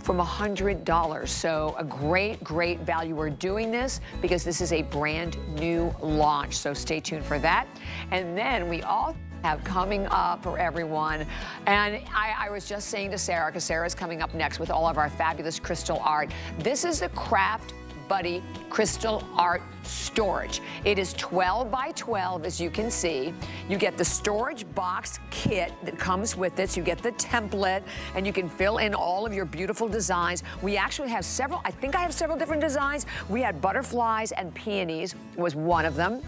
from $100. So a great, great value. We're doing this because this is a brand new launch. So stay tuned for that. And then we all have coming up for everyone. And I, I was just saying to Sarah, because Sarah's coming up next with all of our fabulous crystal art. This is the craft Buddy Crystal Art Storage. It is 12 by 12, as you can see. You get the storage box kit that comes with it. You get the template, and you can fill in all of your beautiful designs. We actually have several, I think I have several different designs. We had butterflies and peonies was one of them.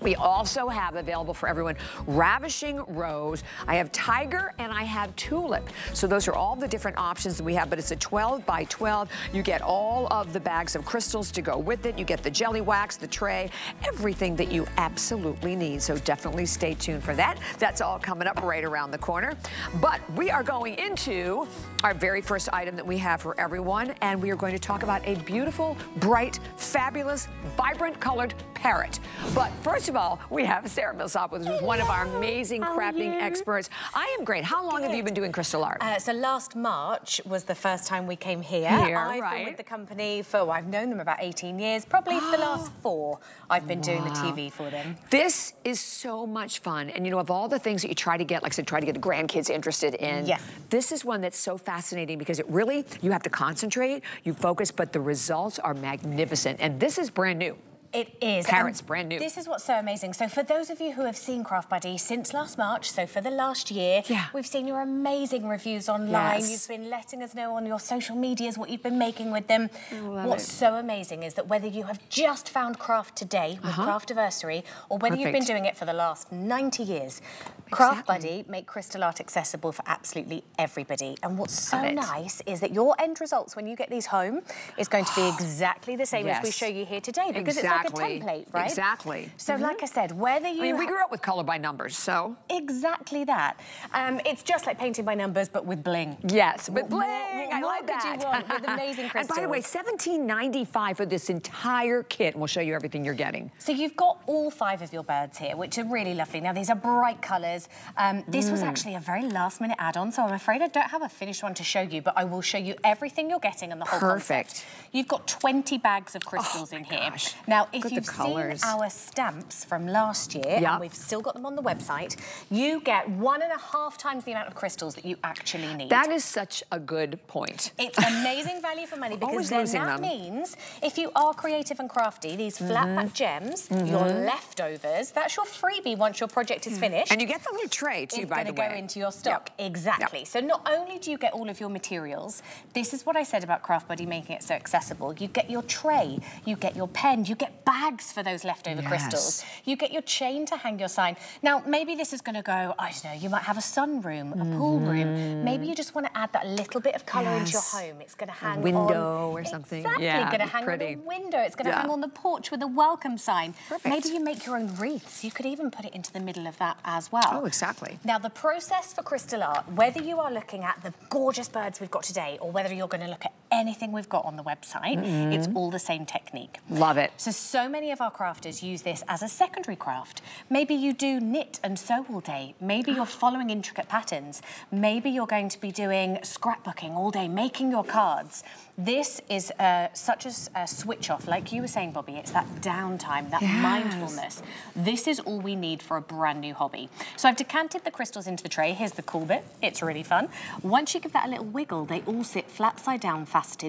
We also have available for everyone Ravishing Rose. I have Tiger and I have Tulip. So those are all the different options that we have, but it's a 12 by 12. You get all of the bags of crystals to go with it. You get the jelly wax, the tray, everything that you absolutely need. So definitely stay tuned for that. That's all coming up right around the corner. But we are going into our very first item that we have for everyone, and we are going to talk about a beautiful, bright, fabulous, vibrant colored parrot. But first First of all, we have Sarah Millsop who's one of our amazing How crafting experts. I am great. How long Good. have you been doing crystal art? Uh, so last March was the first time we came here. Here, I've right. been with the company for, well, I've known them about 18 years. Probably for the last four, I've been wow. doing the TV for them. This is so much fun. And you know, of all the things that you try to get, like I said, try to get the grandkids interested in, yes. this is one that's so fascinating because it really, you have to concentrate, you focus, but the results are magnificent. And this is brand new. It is. Parents, brand new. This is what's so amazing. So for those of you who have seen Craft Buddy since last March, so for the last year, yeah. we've seen your amazing reviews online. Yes. You've been letting us know on your social medias what you've been making with them. What's it. so amazing is that whether you have just found craft today with uh -huh. Craftiversary or whether Perfect. you've been doing it for the last 90 years, exactly. Craft Buddy make crystal art accessible for absolutely everybody. And what's so nice is that your end results when you get these home is going to be exactly the same yes. as we show you here today because exactly. it's like a template, right? Exactly. So mm -hmm. like I said, whether you... I mean, we grew up with color by numbers, so... Exactly that. Um, it's just like painting by numbers, but with bling. Yes, with bling. What, what, I like that. you want with amazing crystals? and by the way, $17.95 for this entire kit. And we'll show you everything you're getting. So you've got all five of your birds here, which are really lovely. Now, these are bright colors. Um, this mm. was actually a very last-minute add-on, so I'm afraid I don't have a finished one to show you, but I will show you everything you're getting and the whole Perfect. Concept. You've got 20 bags of crystals oh in here. Gosh. Now, if Look you've colors. seen our stamps from last year, yep. and we've still got them on the website, you get one and a half times the amount of crystals that you actually need. That is such a good point. It's amazing value for money because then that them. means if you are creative and crafty, these mm -hmm. flat pack gems, mm -hmm. your leftovers, that's your freebie once your project is finished. And you get the little tray too, by the way. It's going to go into your stock. Yep. Exactly. Yep. So not only do you get all of your materials, this is what I said about Craft Buddy making it so accessible. You get your tray, you get your pen, you get bags for those leftover yes. crystals. You get your chain to hang your sign. Now, maybe this is going to go, I don't know, you might have a sunroom, a pool mm-hmm. room. Maybe you just want to add that little bit of colour yes. into your home. It's going to hang a window on, or something. Exactly. Yeah, going to hang pretty. on the window. It's going to yeah. hang on the porch with a welcome sign. Perfect. Maybe you make your own wreaths. You could even put it into the middle of that as well. Oh, exactly. Now, the process for crystal art, whether you are looking at the gorgeous birds we've got today or whether you're going to look at anything we've got on the website, mm -hmm. it's all the same technique. Love it. So, so many of our crafters use this as a secondary craft. Maybe you do knit and sew all day. Maybe you're following intricate patterns. Maybe you're going to be doing scrapbooking all day, making your cards. This is uh, such a, a, switch off, like you were saying, Bobbi, it's that downtime, that yes. mindfulness. This is all we need for a brand new hobby. So I've decanted the crystals into the tray. Here's the cool bit. It's really fun. Once you give that a little wiggle, they all sit flat side down,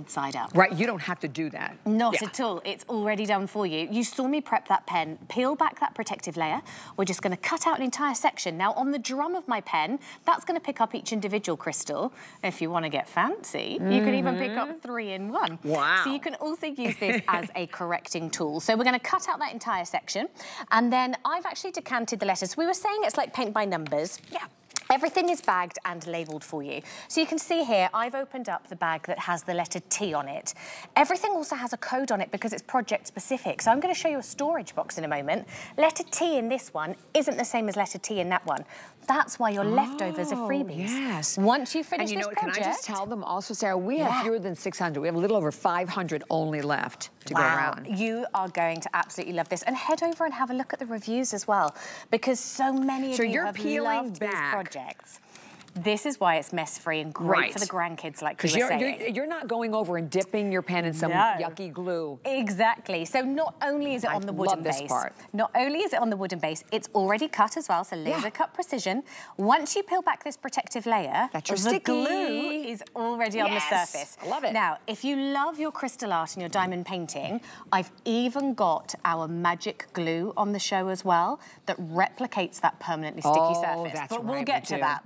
side up. Right, you don't have to do that. Not yeah. at all. It's already done for you. You saw me prep that pen, peel back that protective layer. We're just gonna cut out an entire section. Now on the drum of my pen, that's gonna pick up each individual crystal. If you wanna get fancy, mm -hmm. you can even pick up three three in one. Wow. So you can also use this as a correcting tool. So we're going to cut out that entire section. And then I've actually decanted the letters. We were saying it's like paint by numbers. Yeah. Everything is bagged and labelled for you. So you can see here, I've opened up the bag that has the letter T on it. Everything also has a code on it because it's project specific. So I'm going to show you a storage box in a moment. Letter T in this one isn't the same as letter T in that one. That's why your oh, leftovers are freebies. yes. Once you finish and you this know, project... Can I just tell them also, Sarah, we yeah. have fewer than 600. We have a little over 500 only left to wow. go around. You are going to absolutely love this. And head over and have a look at the reviews as well, because so many of so you you're have peeling loved back. these projects. This is why it's mess-free and great right. for the grandkids, like you were you're, saying. You're, you're not going over and dipping your pen in some no. yucky glue. Exactly. So not only is it I on the wooden base, part. not only is it on the wooden base, it's already cut as well, so laser yeah. cut precision. Once you peel back this protective layer, That's your the sticky. glue is already yes. on the surface. I love it. Now, if you love your crystal art and your diamond painting, I've even got our magic glue on the show as well that replicates that permanently sticky oh, surface. But right, we'll get to that.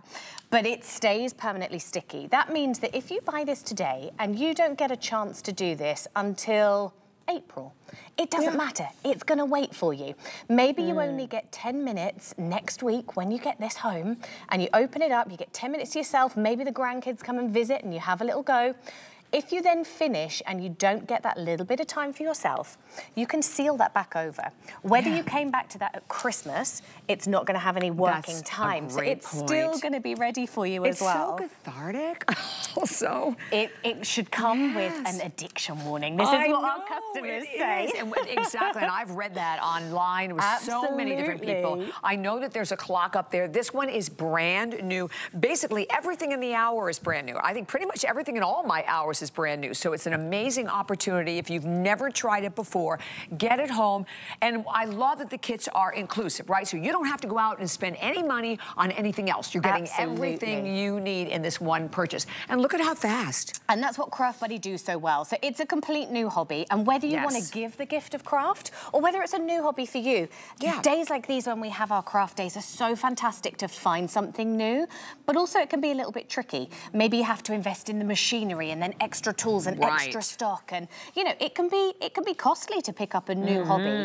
But it stays permanently sticky. That means that if you buy this today and you don't get a chance to do this until April, it doesn't yeah. matter. It's going to wait for you. Maybe mm. you only get 10 minutes next week when you get this home and you open it up, you get 10 minutes to yourself, maybe the grandkids come and visit and you have a little go If you then finish and you don't get that little bit of time for yourself, you can seal that back over. Whether yeah. you came back to that at Christmas, it's not going to have any working That's time. so it's point. still going to be ready for you it's as well. It's so cathartic. Oh, also, it, it should come yes. with an addiction warning. This I is what know, our customers say. And exactly, and I've read that online with Absolutely. so many different people. I know that there's a clock up there. This one is brand new. Basically, everything in the hour is brand new. I think pretty much everything in all my hours is brand new. So it's an amazing opportunity. If you've never tried it before, get it home. And I love that the kits are inclusive, right? So you don't have to go out and spend any money on anything else. You're getting Absolutely. everything you need in this one purchase. And look at how fast. And that's what Craft Buddy do so well. So it's a complete new hobby. And whether you yes. want to give the gift of craft or whether it's a new hobby for you, yeah. days like these when we have our craft days are so fantastic to find something new, but also it can be a little bit tricky. Maybe you have to invest in the machinery and then extra tools and right. extra stock. And, you know, it can be it can be costly to pick up a new mm -hmm. hobby.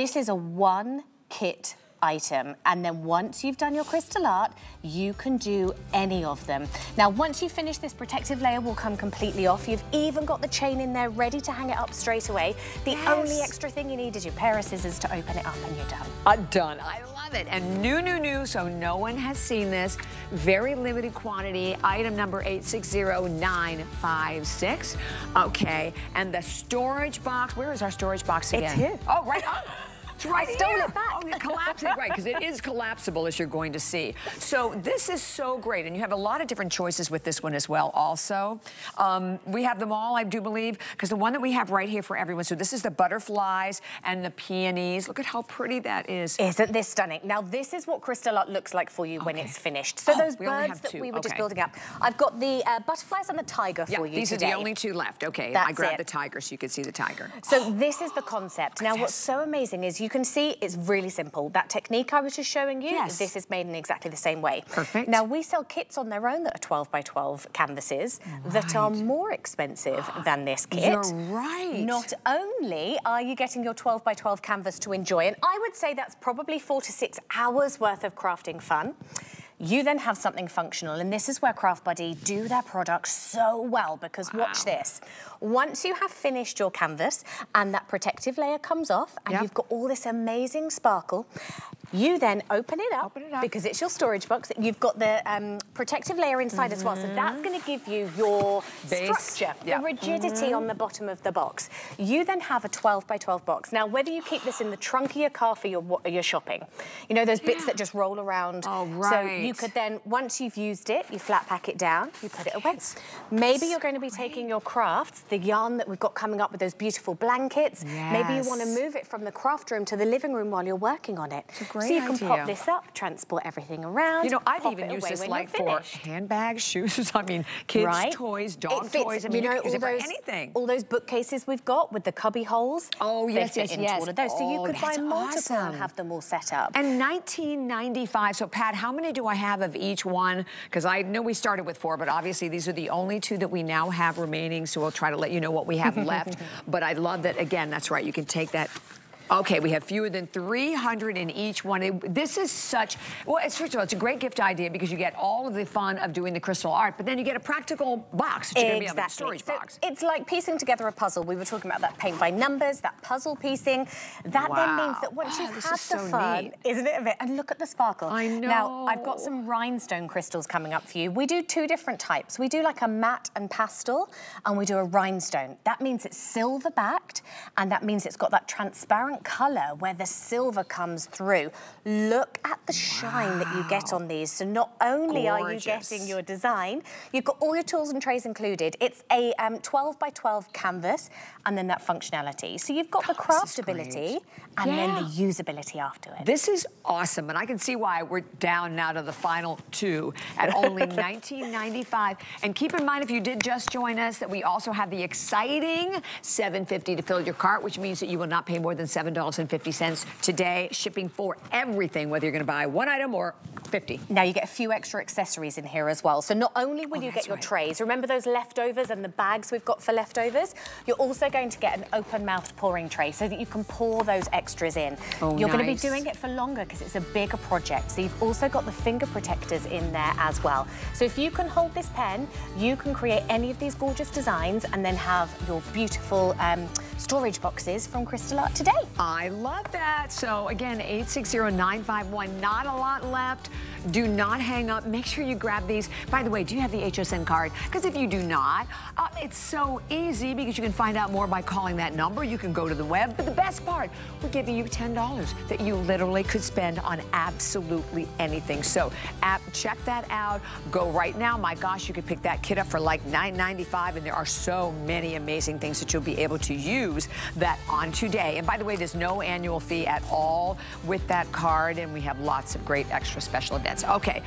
This is a one kit item. And then once you've done your crystal art, you can do any of them. Now, once you finish this protective layer will come completely off. You've even got the chain in there ready to hang it up straight away. The yes. only extra thing you need is your pair of scissors to open it up and you're done. I'm done. I love it. And new, new, new, so no one has seen this. Very limited quantity, item number 860956. Okay, and the storage box, where is our storage box again? It's here. Oh, right on. It's right I stole here. it back. Oh, it collapsed right, because it is collapsible, as you're going to see. So this is so great, and you have a lot of different choices with this one as well, also. Um, we have them all, I do believe, because the one that we have right here for everyone, so this is the butterflies and the peonies. Look at how pretty that is. Isn't this stunning? Now, this is what Crystal Art looks like for you okay. when it's finished. So oh, those birds that we were okay. just building up. I've got the uh, butterflies and the tiger yeah, for you these today. are the only two left. Okay, That's I grabbed it. the tiger so you can see the tiger. So this is the concept. Now, what's so amazing is you can see it's really simple. That technique I was just showing you, yes. this is made in exactly the same way. Perfect. Now, we sell kits on their own that are 12 by 12 canvases right. that are more expensive than this kit. You're right. Not only are you getting your 12 by 12 canvas to enjoy, and I would say that's probably four to six hours worth of crafting fun, you then have something functional, and this is where Craft Buddy do their products so well, because wow. watch this. Once you have finished your canvas and that protective layer comes off, and yep. you've got all this amazing sparkle, you then open it up, open it up. because it's your storage box. You've got the um, protective layer inside mm -hmm. as well, so Mm-hmm. that's going to give you your Base. structure, yep. the rigidity mm -hmm. on the bottom of the box. You then have a 12 by 12 box. Now, whether you keep this in the trunk of your car for your, your shopping, you know, those bits that just roll around. Oh, right. So you could then, once you've used it, you flat pack it down, you put it away. Maybe you're going to be taking your crafts, the yarn that we've got coming up with those beautiful blankets. Yes. Maybe you want to move it from the craft room to the living room while you're working on it. Great So you can idea. pop this up, transport everything around. You know, I've even used this like for handbags, shoes, I mean, kids' right? toys, dog fits, toys. I mean, you know, you all those, anything. All those bookcases we've got with the cubby holes. Oh, yes, yes, yes. all of those. so you Oh, could buy multiple awesome. and have them all set up. And 1995. So, Pat, how many do I have of each one? Because I know we started with four, but obviously these are the only two that we now have remaining. So we'll try to let you know what we have left. But I love that, again, that's right. You can take that Okay, we have fewer than 300 in each one. It, this is such, well, it's, first of all, it's a great gift idea because you get all of the fun of doing the crystal art, but then you get a practical box that you're exactly. going to be able to storage so box. It's like piecing together a puzzle. We were talking about that paint by numbers, that puzzle piecing. That wow. then means that once wow, you've had the so fun, neat. isn't it a bit? And look at the sparkle. I know. Now, I've got some rhinestone crystals coming up for you. We do two different types. We do like a matte and pastel, and we do a rhinestone. That means it's silver backed, and that means it's got that transparent color where the silver comes through. Look at the shine that you get on these. So not only Gorgeous. are you getting your design, you've got all your tools and trays included. It's a um, 12 by 12 canvas and then that functionality. So you've got God, the craftability and yeah. then the usability after it. This is awesome, and I can see why we're down now to the final two at only $19.95. And keep in mind, if you did just join us, that we also have the exciting $7.50 to fill your cart, which means that you will not pay more than $7.50 today, shipping for everything, whether you're gonna buy one item or 50. Now you get a few extra accessories in here as well. So not only will Oh, you get your right. trays, remember those leftovers and the bags we've got for leftovers? You're also going to get an open-mouthed pouring tray so that you can pour those extras in. Oh, You're going to be doing it for longer because it's a bigger project. So you've also got the finger protectors in there as well. So if you can hold this pen, you can create any of these gorgeous designs and then have your beautiful um, storage boxes from Crystal Art today. I love that. So again, 860-951, not a lot left. Do not hang up. Make sure you grab these. By the way, do you have the HSN card? Because if you do not, uh, it's so easy because you can find out more by calling that number. You can go to the web. But the best part, we're giving you $10 that you literally could spend on absolutely anything. So app, check that out. Go right now. My gosh, you could pick that kit up for like $9.95 and there are so many amazing things that you'll be able to use that on today. And by the way, there's no annual fee at all with that card and we have lots of great extra special events. Okay,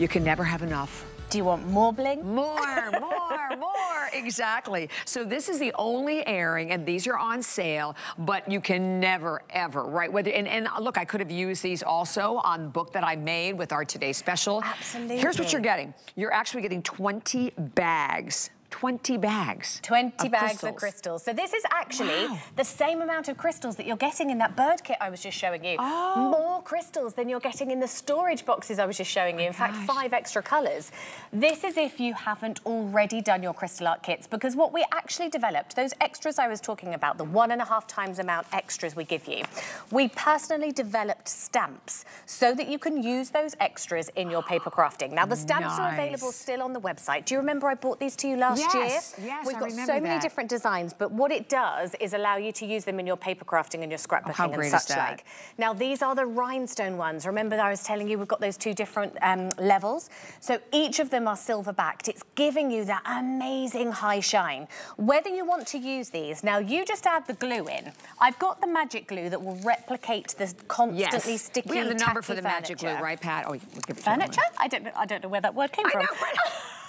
you can never have enough. Do you want more bling? More, more, more. Exactly. So this is the only airing, and these are on sale, but you can never, ever, right? Whether and, and look, I could have used these also on the book that I made with our Today Special. Absolutely. Here's what you're getting. You're actually getting 20 bags. 20 bags. 20 of bags crystals. of crystals. So this is actually Wow. the same amount of crystals that you're getting in that bird kit I was just showing you. Oh. More crystals than you're getting in the storage boxes I was just showing you. Oh in fact, five extra colours. This is if you haven't already done your crystal art kits because what we actually developed, those extras I was talking about, the one and a half times amount extras we give you, we personally developed stamps so that you can use those extras in your paper crafting. Now, the stamps are available still on the website. Do you remember I bought these to you last Yes, year? yes, We've I got so many that. different designs, but what it does is allow you to use them in your paper crafting and your scrapbooking Oh, and such like. Now, these are the rhinestone ones. Remember that I was telling you we've got those two different um, levels? So each of them are silver backed. It's giving you that amazing high shine. Whether you want to use these, now you just add the glue in. I've got the magic glue that will replicate the constantly Yes. sticky, We have the number for the magic glue, right, Pat? Oh, we'll give it to. Furniture? I don't know. I don't know where that word came I from. know, right?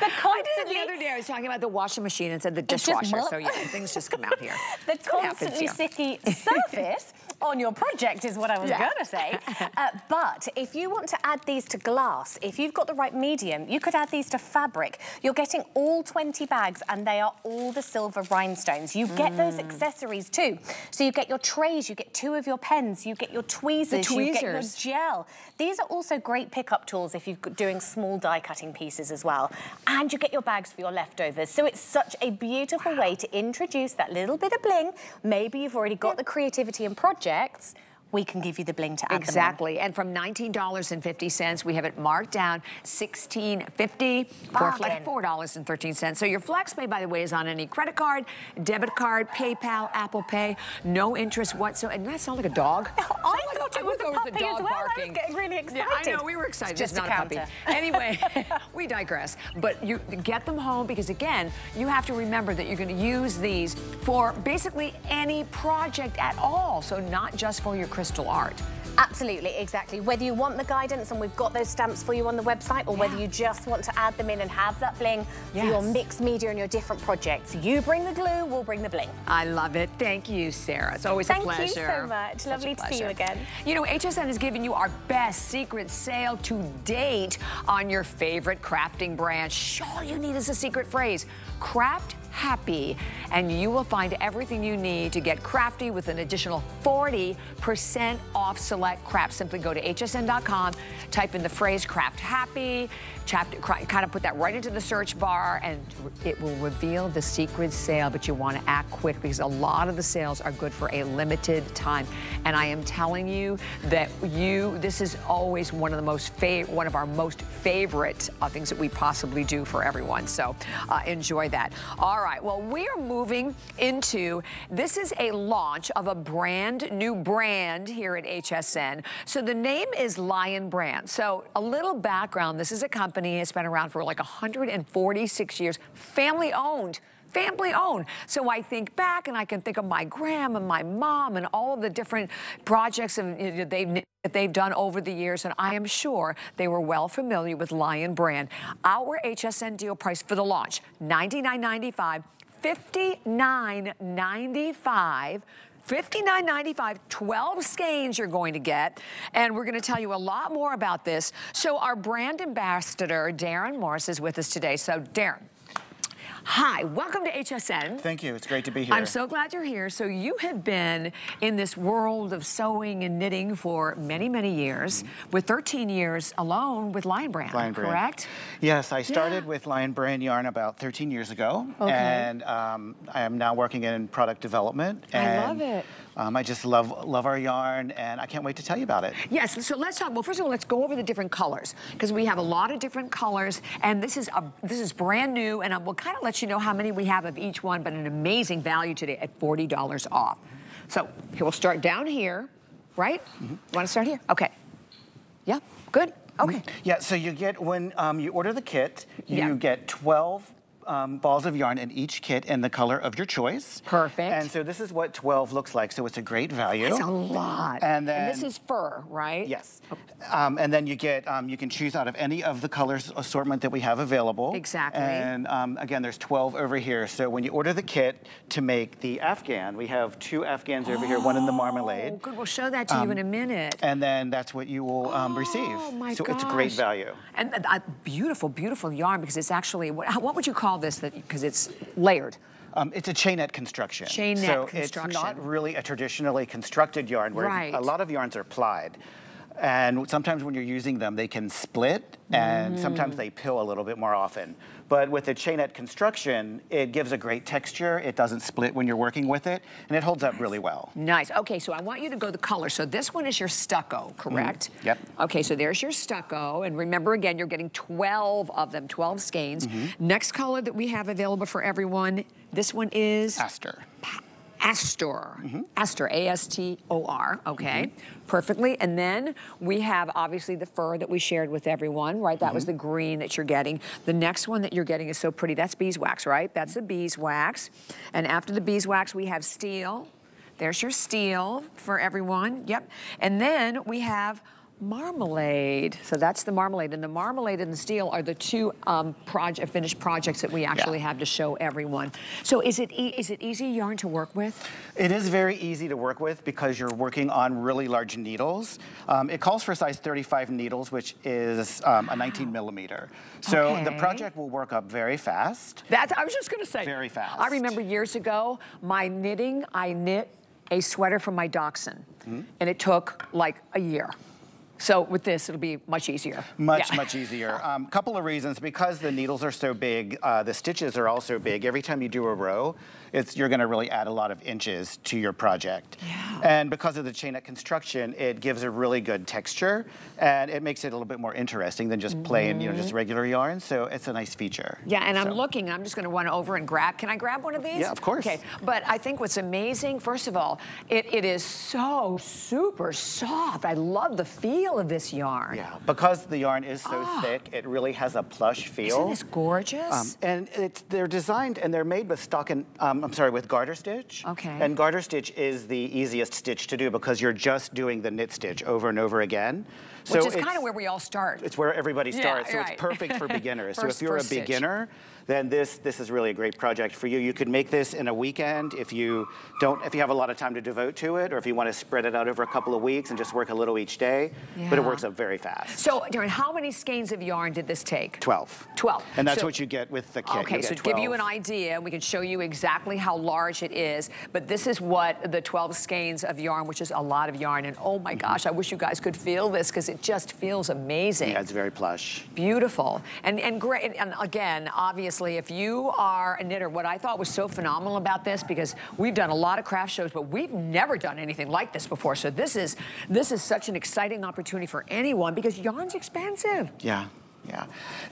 the I did constantly it the other day. I was talking about the washing machine and said the dishwasher. So yeah, things just come out here. the what happens constantly here. sticky surface on your project is what I was Yeah. going to say. Uh, but if you want to add these to glass, if you've got the right medium, you could add these to fabric. You're getting all 20 bags and they are all the silver rhinestones. You get those Mm. accessories too. So you get your trays, you get two of your pens, you get your tweezers, you get your gel. These are also great pickup tools if you're doing small die cutting pieces as well. And you get your bags for your leftovers. So it's such a beautiful way to introduce that little bit of bling. Maybe you've already got the creativity and projects. We can give you the bling to add them. Exactly. And from $19.50, we have it marked down $16.50 for flex $4.13. So your flex pay, by the way, is on any credit card, debit card, PayPal, Apple Pay, no interest whatsoever. And that sound like a dog? Oh, I Sound like thought it I was thought a it was puppy as dog well. I was getting really excited. Yeah, I know, we were excited. It's It's, just not a a puppy. counter. Anyway, we digress. But you get them home because, again, you have to remember that you're going to use these for basically any project at all. So not just for your crystal art. Absolutely, exactly. Whether you want the guidance and we've got those stamps for you on the website or whether you just want to add them in and have that bling for your mixed media and your different projects. You bring the glue, we'll bring the bling. I love it. Thank you, Sarah. It's always Thank a pleasure. Thank you so much. Such Lovely to see you again. You know, HSN has given you our best secret sale to date on your favorite crafting brand. Shh, All you need is a secret phrase. Craft happy and you will find everything you need to get crafty with an additional 40% off select crafts. Simply go to hsn.com, type in the phrase craft happy, chap- cra- kind of put that right into the search bar and it will reveal the secret sale, but you want to act quick because a lot of the sales are good for a limited time. And I am telling you that you, this is always one of the most one of our most favorite uh, things that we possibly do for everyone. So uh, enjoy that. All right, well, we are moving into, this is a launch of a brand new brand here at HSN. So the name is Lion Brand. So a little background, this is a company that's been around for like 146 years, family owned family owned. So I think back and I can think of my grandma, and my mom, and all of the different projects and, you know, they've, that they've done over the years. And I am sure they were well familiar with Lion Brand. Our HSN deal price for the launch, $99.95, $59.95 $59.95, 12 skeins you're going to get. And we're gonna tell you a lot more about this. So our brand ambassador, Darren Morris, is with us today. So Darren, Hi, welcome to HSN. Thank you, it's great to be here. I'm so glad you're here. So you have been in this world of sewing and knitting for many, many years, mm -hmm. with 13 years alone with Lion Brand, Lion Brand. correct? Yes, I started yeah. with Lion Brand yarn about 13 years ago, okay. and um, I am now working in product development. I love it. Um, I just love love our yarn, and I can't wait to tell you about it. Yes, so let's talk. Well, first of all, let's go over the different colors because we have a lot of different colors, and this is a this is brand new, and I will kind of let you know how many we have of each one, but an amazing value today at forty dollars off. So here we'll start down here, right? Mm -hmm. Want to start here? Okay. Yeah. Good. Okay. Mm -hmm. Yeah. So you get when um, you order the kit, you yeah. get twelve um, balls of yarn in each kit in the color of your choice. Perfect. And so this is what 12 looks like, so it's a great value. That's a lot. And then and this is fir, right? Yes. Um, and then you get, um, you can choose out of any of the colors assortment that we have available. Exactly. And um, again, there's 12 over here. So when you order the kit to make the Afghan, we have two Afghans over here, one in the marmalade. Oh, good. We'll show that to you in a um, minute. And then that's what you will um, oh, receive. Oh, my So gosh. it's a great value. And uh, beautiful, beautiful yarn because it's actually, what, what would you call this? That because it's layered. Um, it's a chainette construction. Chainette so construction. it's not really a traditionally constructed yarn where right. a lot of yarns are plied. And sometimes when you're using them, they can split, and mm. sometimes they pill a little bit more often. But with the chainette construction, it gives a great texture. It doesn't split when you're working with it, and it holds up really well. Nice. Okay, so I want you to go the color. So this one is your stucco, correct? Mm. Yep. Okay, so there's your stucco, and remember again, you're getting 12 of them, 12 skeins. Mm -hmm. Next color that we have available for everyone, this one is? Aster. Astor. Mm -hmm. Astor, A-S-T-O-R, okay. Mm -hmm. Perfectly. And then we have obviously the fir that we shared with everyone, right? That mm -hmm. was mm-hmm. the green that you're getting. The next one that you're getting is so pretty. That's beeswax, right? That's the beeswax. And after the beeswax, we have steel. There's your steel for everyone. Yep. And then we have marmalade. So that's the marmalade. And the marmalade and the steel are the two um, project, finished projects that we actually yeah. have to show everyone. So is it, e is it easy yarn to work with? It is very easy to work with because you're working on really large needles. Um, it calls for a size 35 needles, which is um, a 19 millimeter. So okay. the project will work up very fast. That's, I was just gonna say. Very fast. I remember years ago, my knitting, I knit a sweater from my dachshund. Mm -hmm. And it took like a year. So with this, it'll be much easier. Much, yeah. much easier. A um, couple of reasons. Because the needles are so big, uh, the stitches are also big. Every time you do a row, it's, you're gonna really add a lot of inches to your project. Yeah. And because of the chainette construction, it gives a really good texture and it makes it a little bit more interesting than just plain, mm -hmm. you know, just mm-hmm. regular yarn. So it's a nice feature. Yeah, and so. I'm looking, I'm just gonna run over and grab, can I grab one of these? Yeah, of course. Okay, but I think what's amazing, first of all, it, it is so super soft. I love the feel of this yarn. Yeah, because the yarn is so oh. thick, it really has a plush feel. Isn't this gorgeous? Um, and it's, they're designed and they're made with stocking, um, I'm sorry, with garter stitch. Okay. And garter stitch is the easiest stitch to do because you're just doing the knit stitch over and over again. Which so is kind of where we all start. It's where everybody starts, yeah, so right. it's perfect for beginners. so if you're a beginner, stitch then this, this is really a great project for you. You could make this in a weekend if you don't, if you have a lot of time to devote to it, or if you want to spread it out over a couple of weeks and just work a little each day. Yeah. But it works up very fast. So, Darren, how many skeins of yarn did this take? 12. 12. And that's so, what you get with the kit. Okay, so to give you an idea, we can show you exactly how large it is, but this is what the 12 skeins of yarn, which is a lot of yarn, and oh my mm-hmm. gosh, I wish you guys could feel this because it just feels amazing. Yeah, it's very plush. Beautiful. And, and great, and again, obviously, obviously, if you are a knitter, what I thought was so phenomenal about this, because we've done a lot of craft shows, but we've never done anything like this before. So this is, this is such an exciting opportunity for anyone because yarn's expensive. Yeah. Yeah,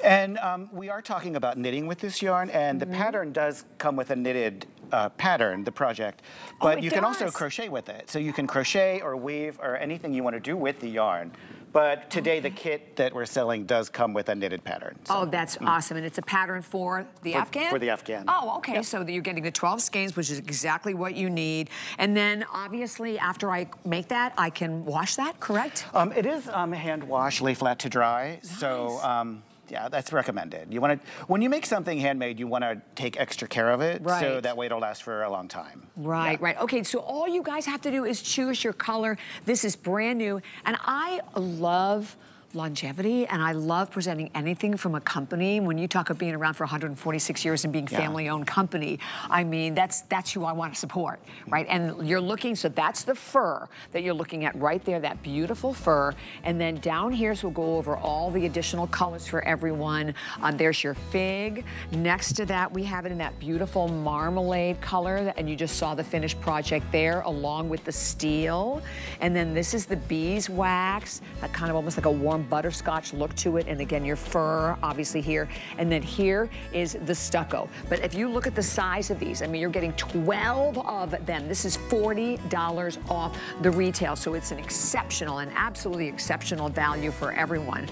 and um, we are talking about knitting with this yarn, and mm -hmm. the mm-hmm. pattern does come with a knitted uh, pattern, the project, but oh, you does. can also crochet with it. So you can crochet or weave or anything you want to do with the yarn. But today, the kit that we're selling does come with a knitted pattern. So. Oh, that's mm. awesome. And it's a pattern for the for, Afghan? For the Afghan. Oh, okay. Yep. So you're getting the 12 skeins, which is exactly what you need. And then, obviously, after I make that, I can wash that, correct? Um, it is um, hand wash, lay flat to dry. Nice. So. Um, yeah, that's recommended. You want to, when you make something handmade, you want to take extra care of it, right. so that way it'll last for a long time. Right, yeah. right. Okay, so all you guys have to do is choose your color. This is brand new, and I love longevity and I love presenting anything from a company. When you talk of being around for 146 years and being yeah. family-owned company, I mean, that's that's who I want to support, right? And you're looking, so that's the fir that you're looking at right there, that beautiful fir. And then down here, so we'll go over all the additional colors for everyone. Um, there's your fig. Next to that, we have it in that beautiful marmalade color, and you just saw the finished project there, along with the steel. And then this is the beeswax, that kind of almost like a warm butterscotch look to it. And again, your fir, obviously here. And then here is the stucco. But if you look at the size of these, I mean, you're getting 12 of them. This is $40 off the retail. So it's an exceptional and absolutely exceptional value for everyone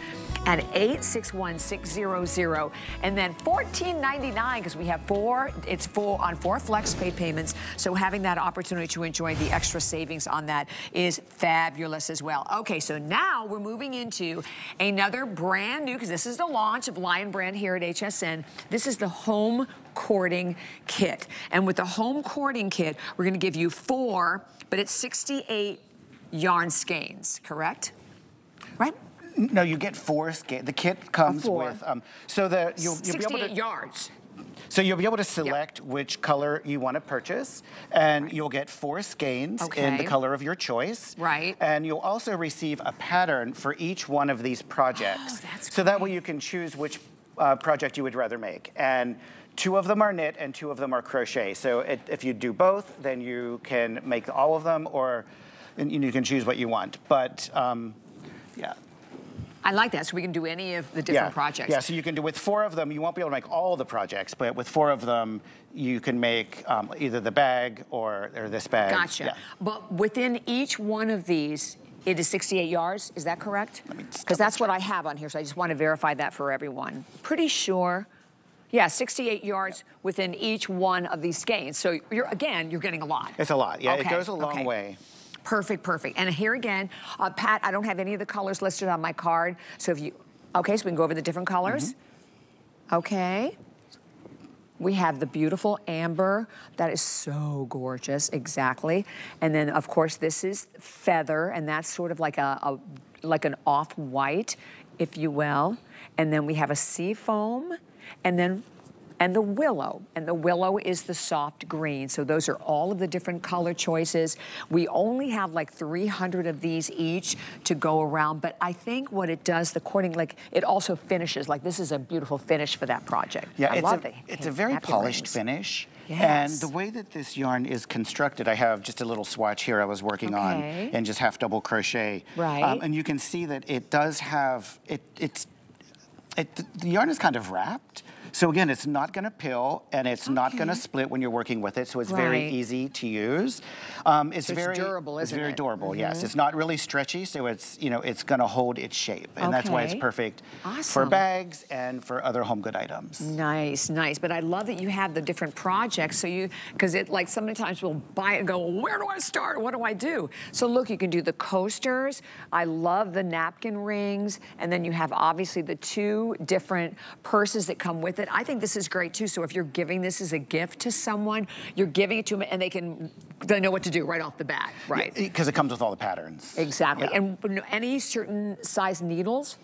at 861600 and then 14.99 because we have four it's full on four flex pay payments so having that opportunity to enjoy the extra savings on that is fabulous as well okay so now we're moving into another brand new because this is the launch of Lion Brand here at HSN this is the home cording kit and with the home cording kit we're going to give you four but it's 68 yarn skeins correct right no, you get four skeins. The kit comes with, um, so that you'll, you'll be able to- yards. So you'll be able to select yep. which color you want to purchase, and right. you'll get four skeins okay. in the color of your choice. Right. And you'll also receive a pattern for each one of these projects. Oh, that's so great. that way you can choose which uh, project you would rather make. And two of them are knit and two of them are crochet. So it, if you do both, then you can make all of them, or you can choose what you want. But um, yeah. I like that, so we can do any of the different yeah. projects. Yeah, so you can do, with four of them, you won't be able to make all the projects, but with four of them, you can make um, either the bag or, or this bag. Gotcha. Yeah. But within each one of these, it is 68 yards, is that correct? Because that's what I have on here, so I just want to verify that for everyone. Pretty sure. Yeah, 68 yards within each one of these skeins. So you're again, you're getting a lot. It's a lot. Yeah, okay. it goes a long okay. way. Perfect, perfect. And here again, uh, Pat, I don't have any of the colors listed on my card. So if you, okay, so we can go over the different colors. Mm -hmm. Okay. We have the beautiful amber. That is so gorgeous, exactly. And then, of course, this is feather, and that's sort of like a, a like an off-white, if you will. And then we have a sea foam, and then and the willow. And the willow is the soft green. So those are all of the different color choices. We only have like 300 of these each to go around, but I think what it does, the cording, like it also finishes, like this is a beautiful finish for that project. Yeah, I it's, love a, it. it's a very polished rings. finish. Yes. And the way that this yarn is constructed, I have just a little swatch here I was working okay. on and just half double crochet. Right. Um, and you can see that it does have, it, it's, it, the yarn is kind of wrapped. So again, it's not gonna pill and it's okay. not gonna split when you're working with it, so it's right. very easy to use. Um, it's so very durable, It's very it? durable, mm -hmm. yes. Mm-hmm. It's not really stretchy, so it's, you know, it's gonna hold its shape. And okay. that's why it's perfect awesome. for bags and for other home good items. Nice, nice. But I love that you have the different projects, so you, because it like sometimes we'll buy it and go, where do I start? What do I do? So look, you can do the coasters. I love the napkin rings. And then you have obviously the two different purses that come with it. I think this is great too. So if you're giving this as a gift to someone, you're giving it to them and they can, they know what to do right off the bat, right? Because yeah, it comes with all the patterns. Exactly. Yeah. And any certain size needles?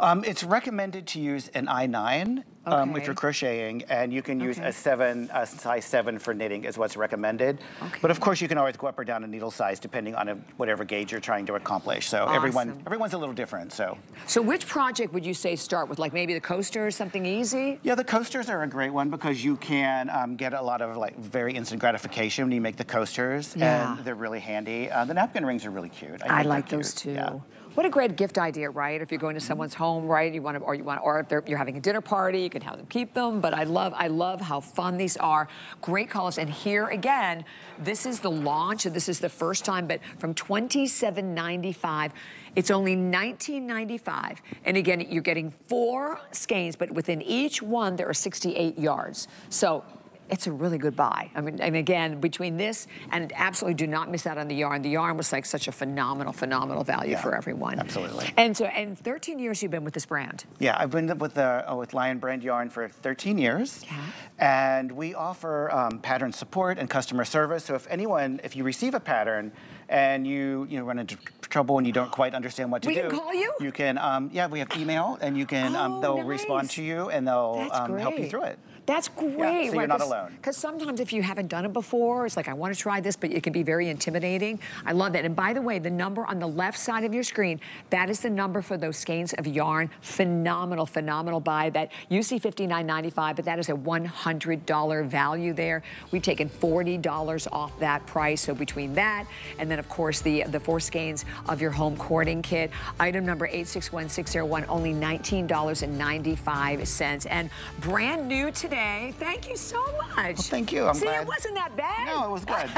Um, it's recommended to use an I-9 okay. um, if you're crocheting, and you can use okay. a seven, a size seven for knitting is what's recommended. Okay. But of course, you can always go up or down a needle size depending on a, whatever gauge you're trying to accomplish. So awesome. everyone, everyone's a little different. So. So which project would you say start with? Like maybe the coasters, something easy? Yeah, the coasters are a great one because you can um, get a lot of like very instant gratification when you make the coasters, yeah. and they're really handy. Uh, the napkin rings are really cute. I, I like those too. Yeah. What a great gift idea, right? If you're going to someone's home, right? You want to, or you want, or if you're having a dinner party, you can have them keep them. But I love, I love how fun these are. Great colors. And here again, this is the launch. And this is the first time, but from 27.95. It's only $19.95. And again, you're getting four skeins, but within each one, there are 68 yards. So it's a really good buy. I mean, and again, between this and absolutely do not miss out on the yarn. The yarn was like such a phenomenal, phenomenal value yeah, for everyone. Absolutely. And so, and 13 years you've been with this brand. Yeah, I've been with the uh, with Lion Brand Yarn for 13 years. Yeah. And we offer um, pattern support and customer service. So if anyone, if you receive a pattern and you you know, run into trouble and you don't quite understand what to we do. We can call you? You can, um, yeah, we have email and you can, um, oh, um, they'll nice. respond to you and they'll um, help you through it. That's great. Yeah, so you're not alone. Because sometimes if you haven't done it before, it's like, I want to try this, but it can be very intimidating. I love that. And by the way, the number on the left side of your screen, that is the number for those skeins of yarn. Phenomenal, phenomenal buy. That you see $59.95, but that is a $100 value there. We've taken $40 off that price. So between that and then, of course, the, the four skeins of your home cording kit, item number 861601, only $19.95. And brand new today today. Thank you so much. Well, thank you. I'm See, glad. it wasn't that bad. No, it was good.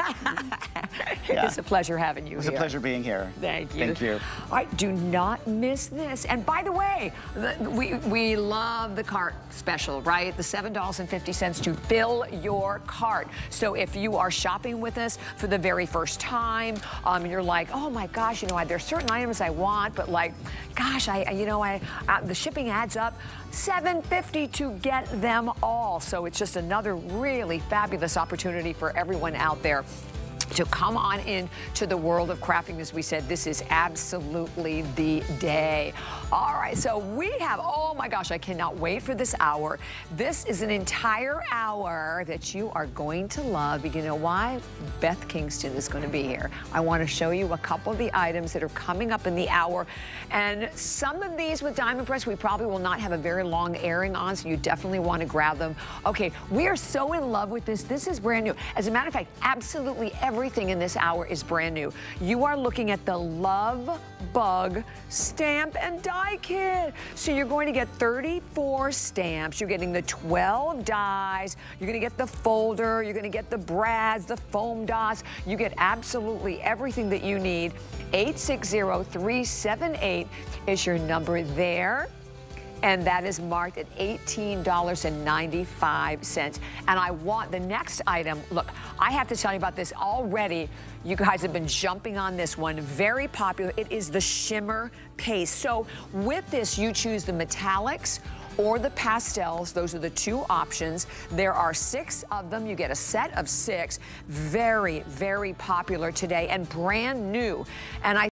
yeah. It's a pleasure having you It's here. a pleasure being here. Thank you. Thank you. All right, do not miss this. And by the way, the, we, we love the cart special, right? The $7.50 to fill your cart. So if you are shopping with us for the very first time, um, you're like, oh my gosh, you know, I there's certain items I want, but like, gosh, I, you know, I, uh, the shipping adds up. 750 to get them all. So it's just another really fabulous opportunity for everyone out there to come on in to the world of crafting. As we said, this is absolutely the day. All right, so we have, oh my gosh, I cannot wait for this hour. This is an entire hour that you are going to love. You know why? Beth Kingston is going to be here. I want to show you a couple of the items that are coming up in the hour. And some of these with Diamond Press, we probably will not have a very long airing on, so you definitely want to grab them. Okay, we are so in love with this. This is brand new. As a matter of fact, absolutely every everything in this hour is brand new. You are looking at the Love Bug Stamp and Die Kit. So you're going to get 34 stamps. You're getting the 12 dies. You're going to get the folder. You're going to get the brads, the foam dots. You get absolutely everything that you need. 860-378 is your number there and that is marked at $18.95. And I want the next item, look, I have to tell you about this already. You guys have been jumping on this one, very popular. It is the shimmer paste. So with this, you choose the metallics or the pastels. Those are the two options. There are six of them. You get a set of six. Very, very popular today and brand new. And I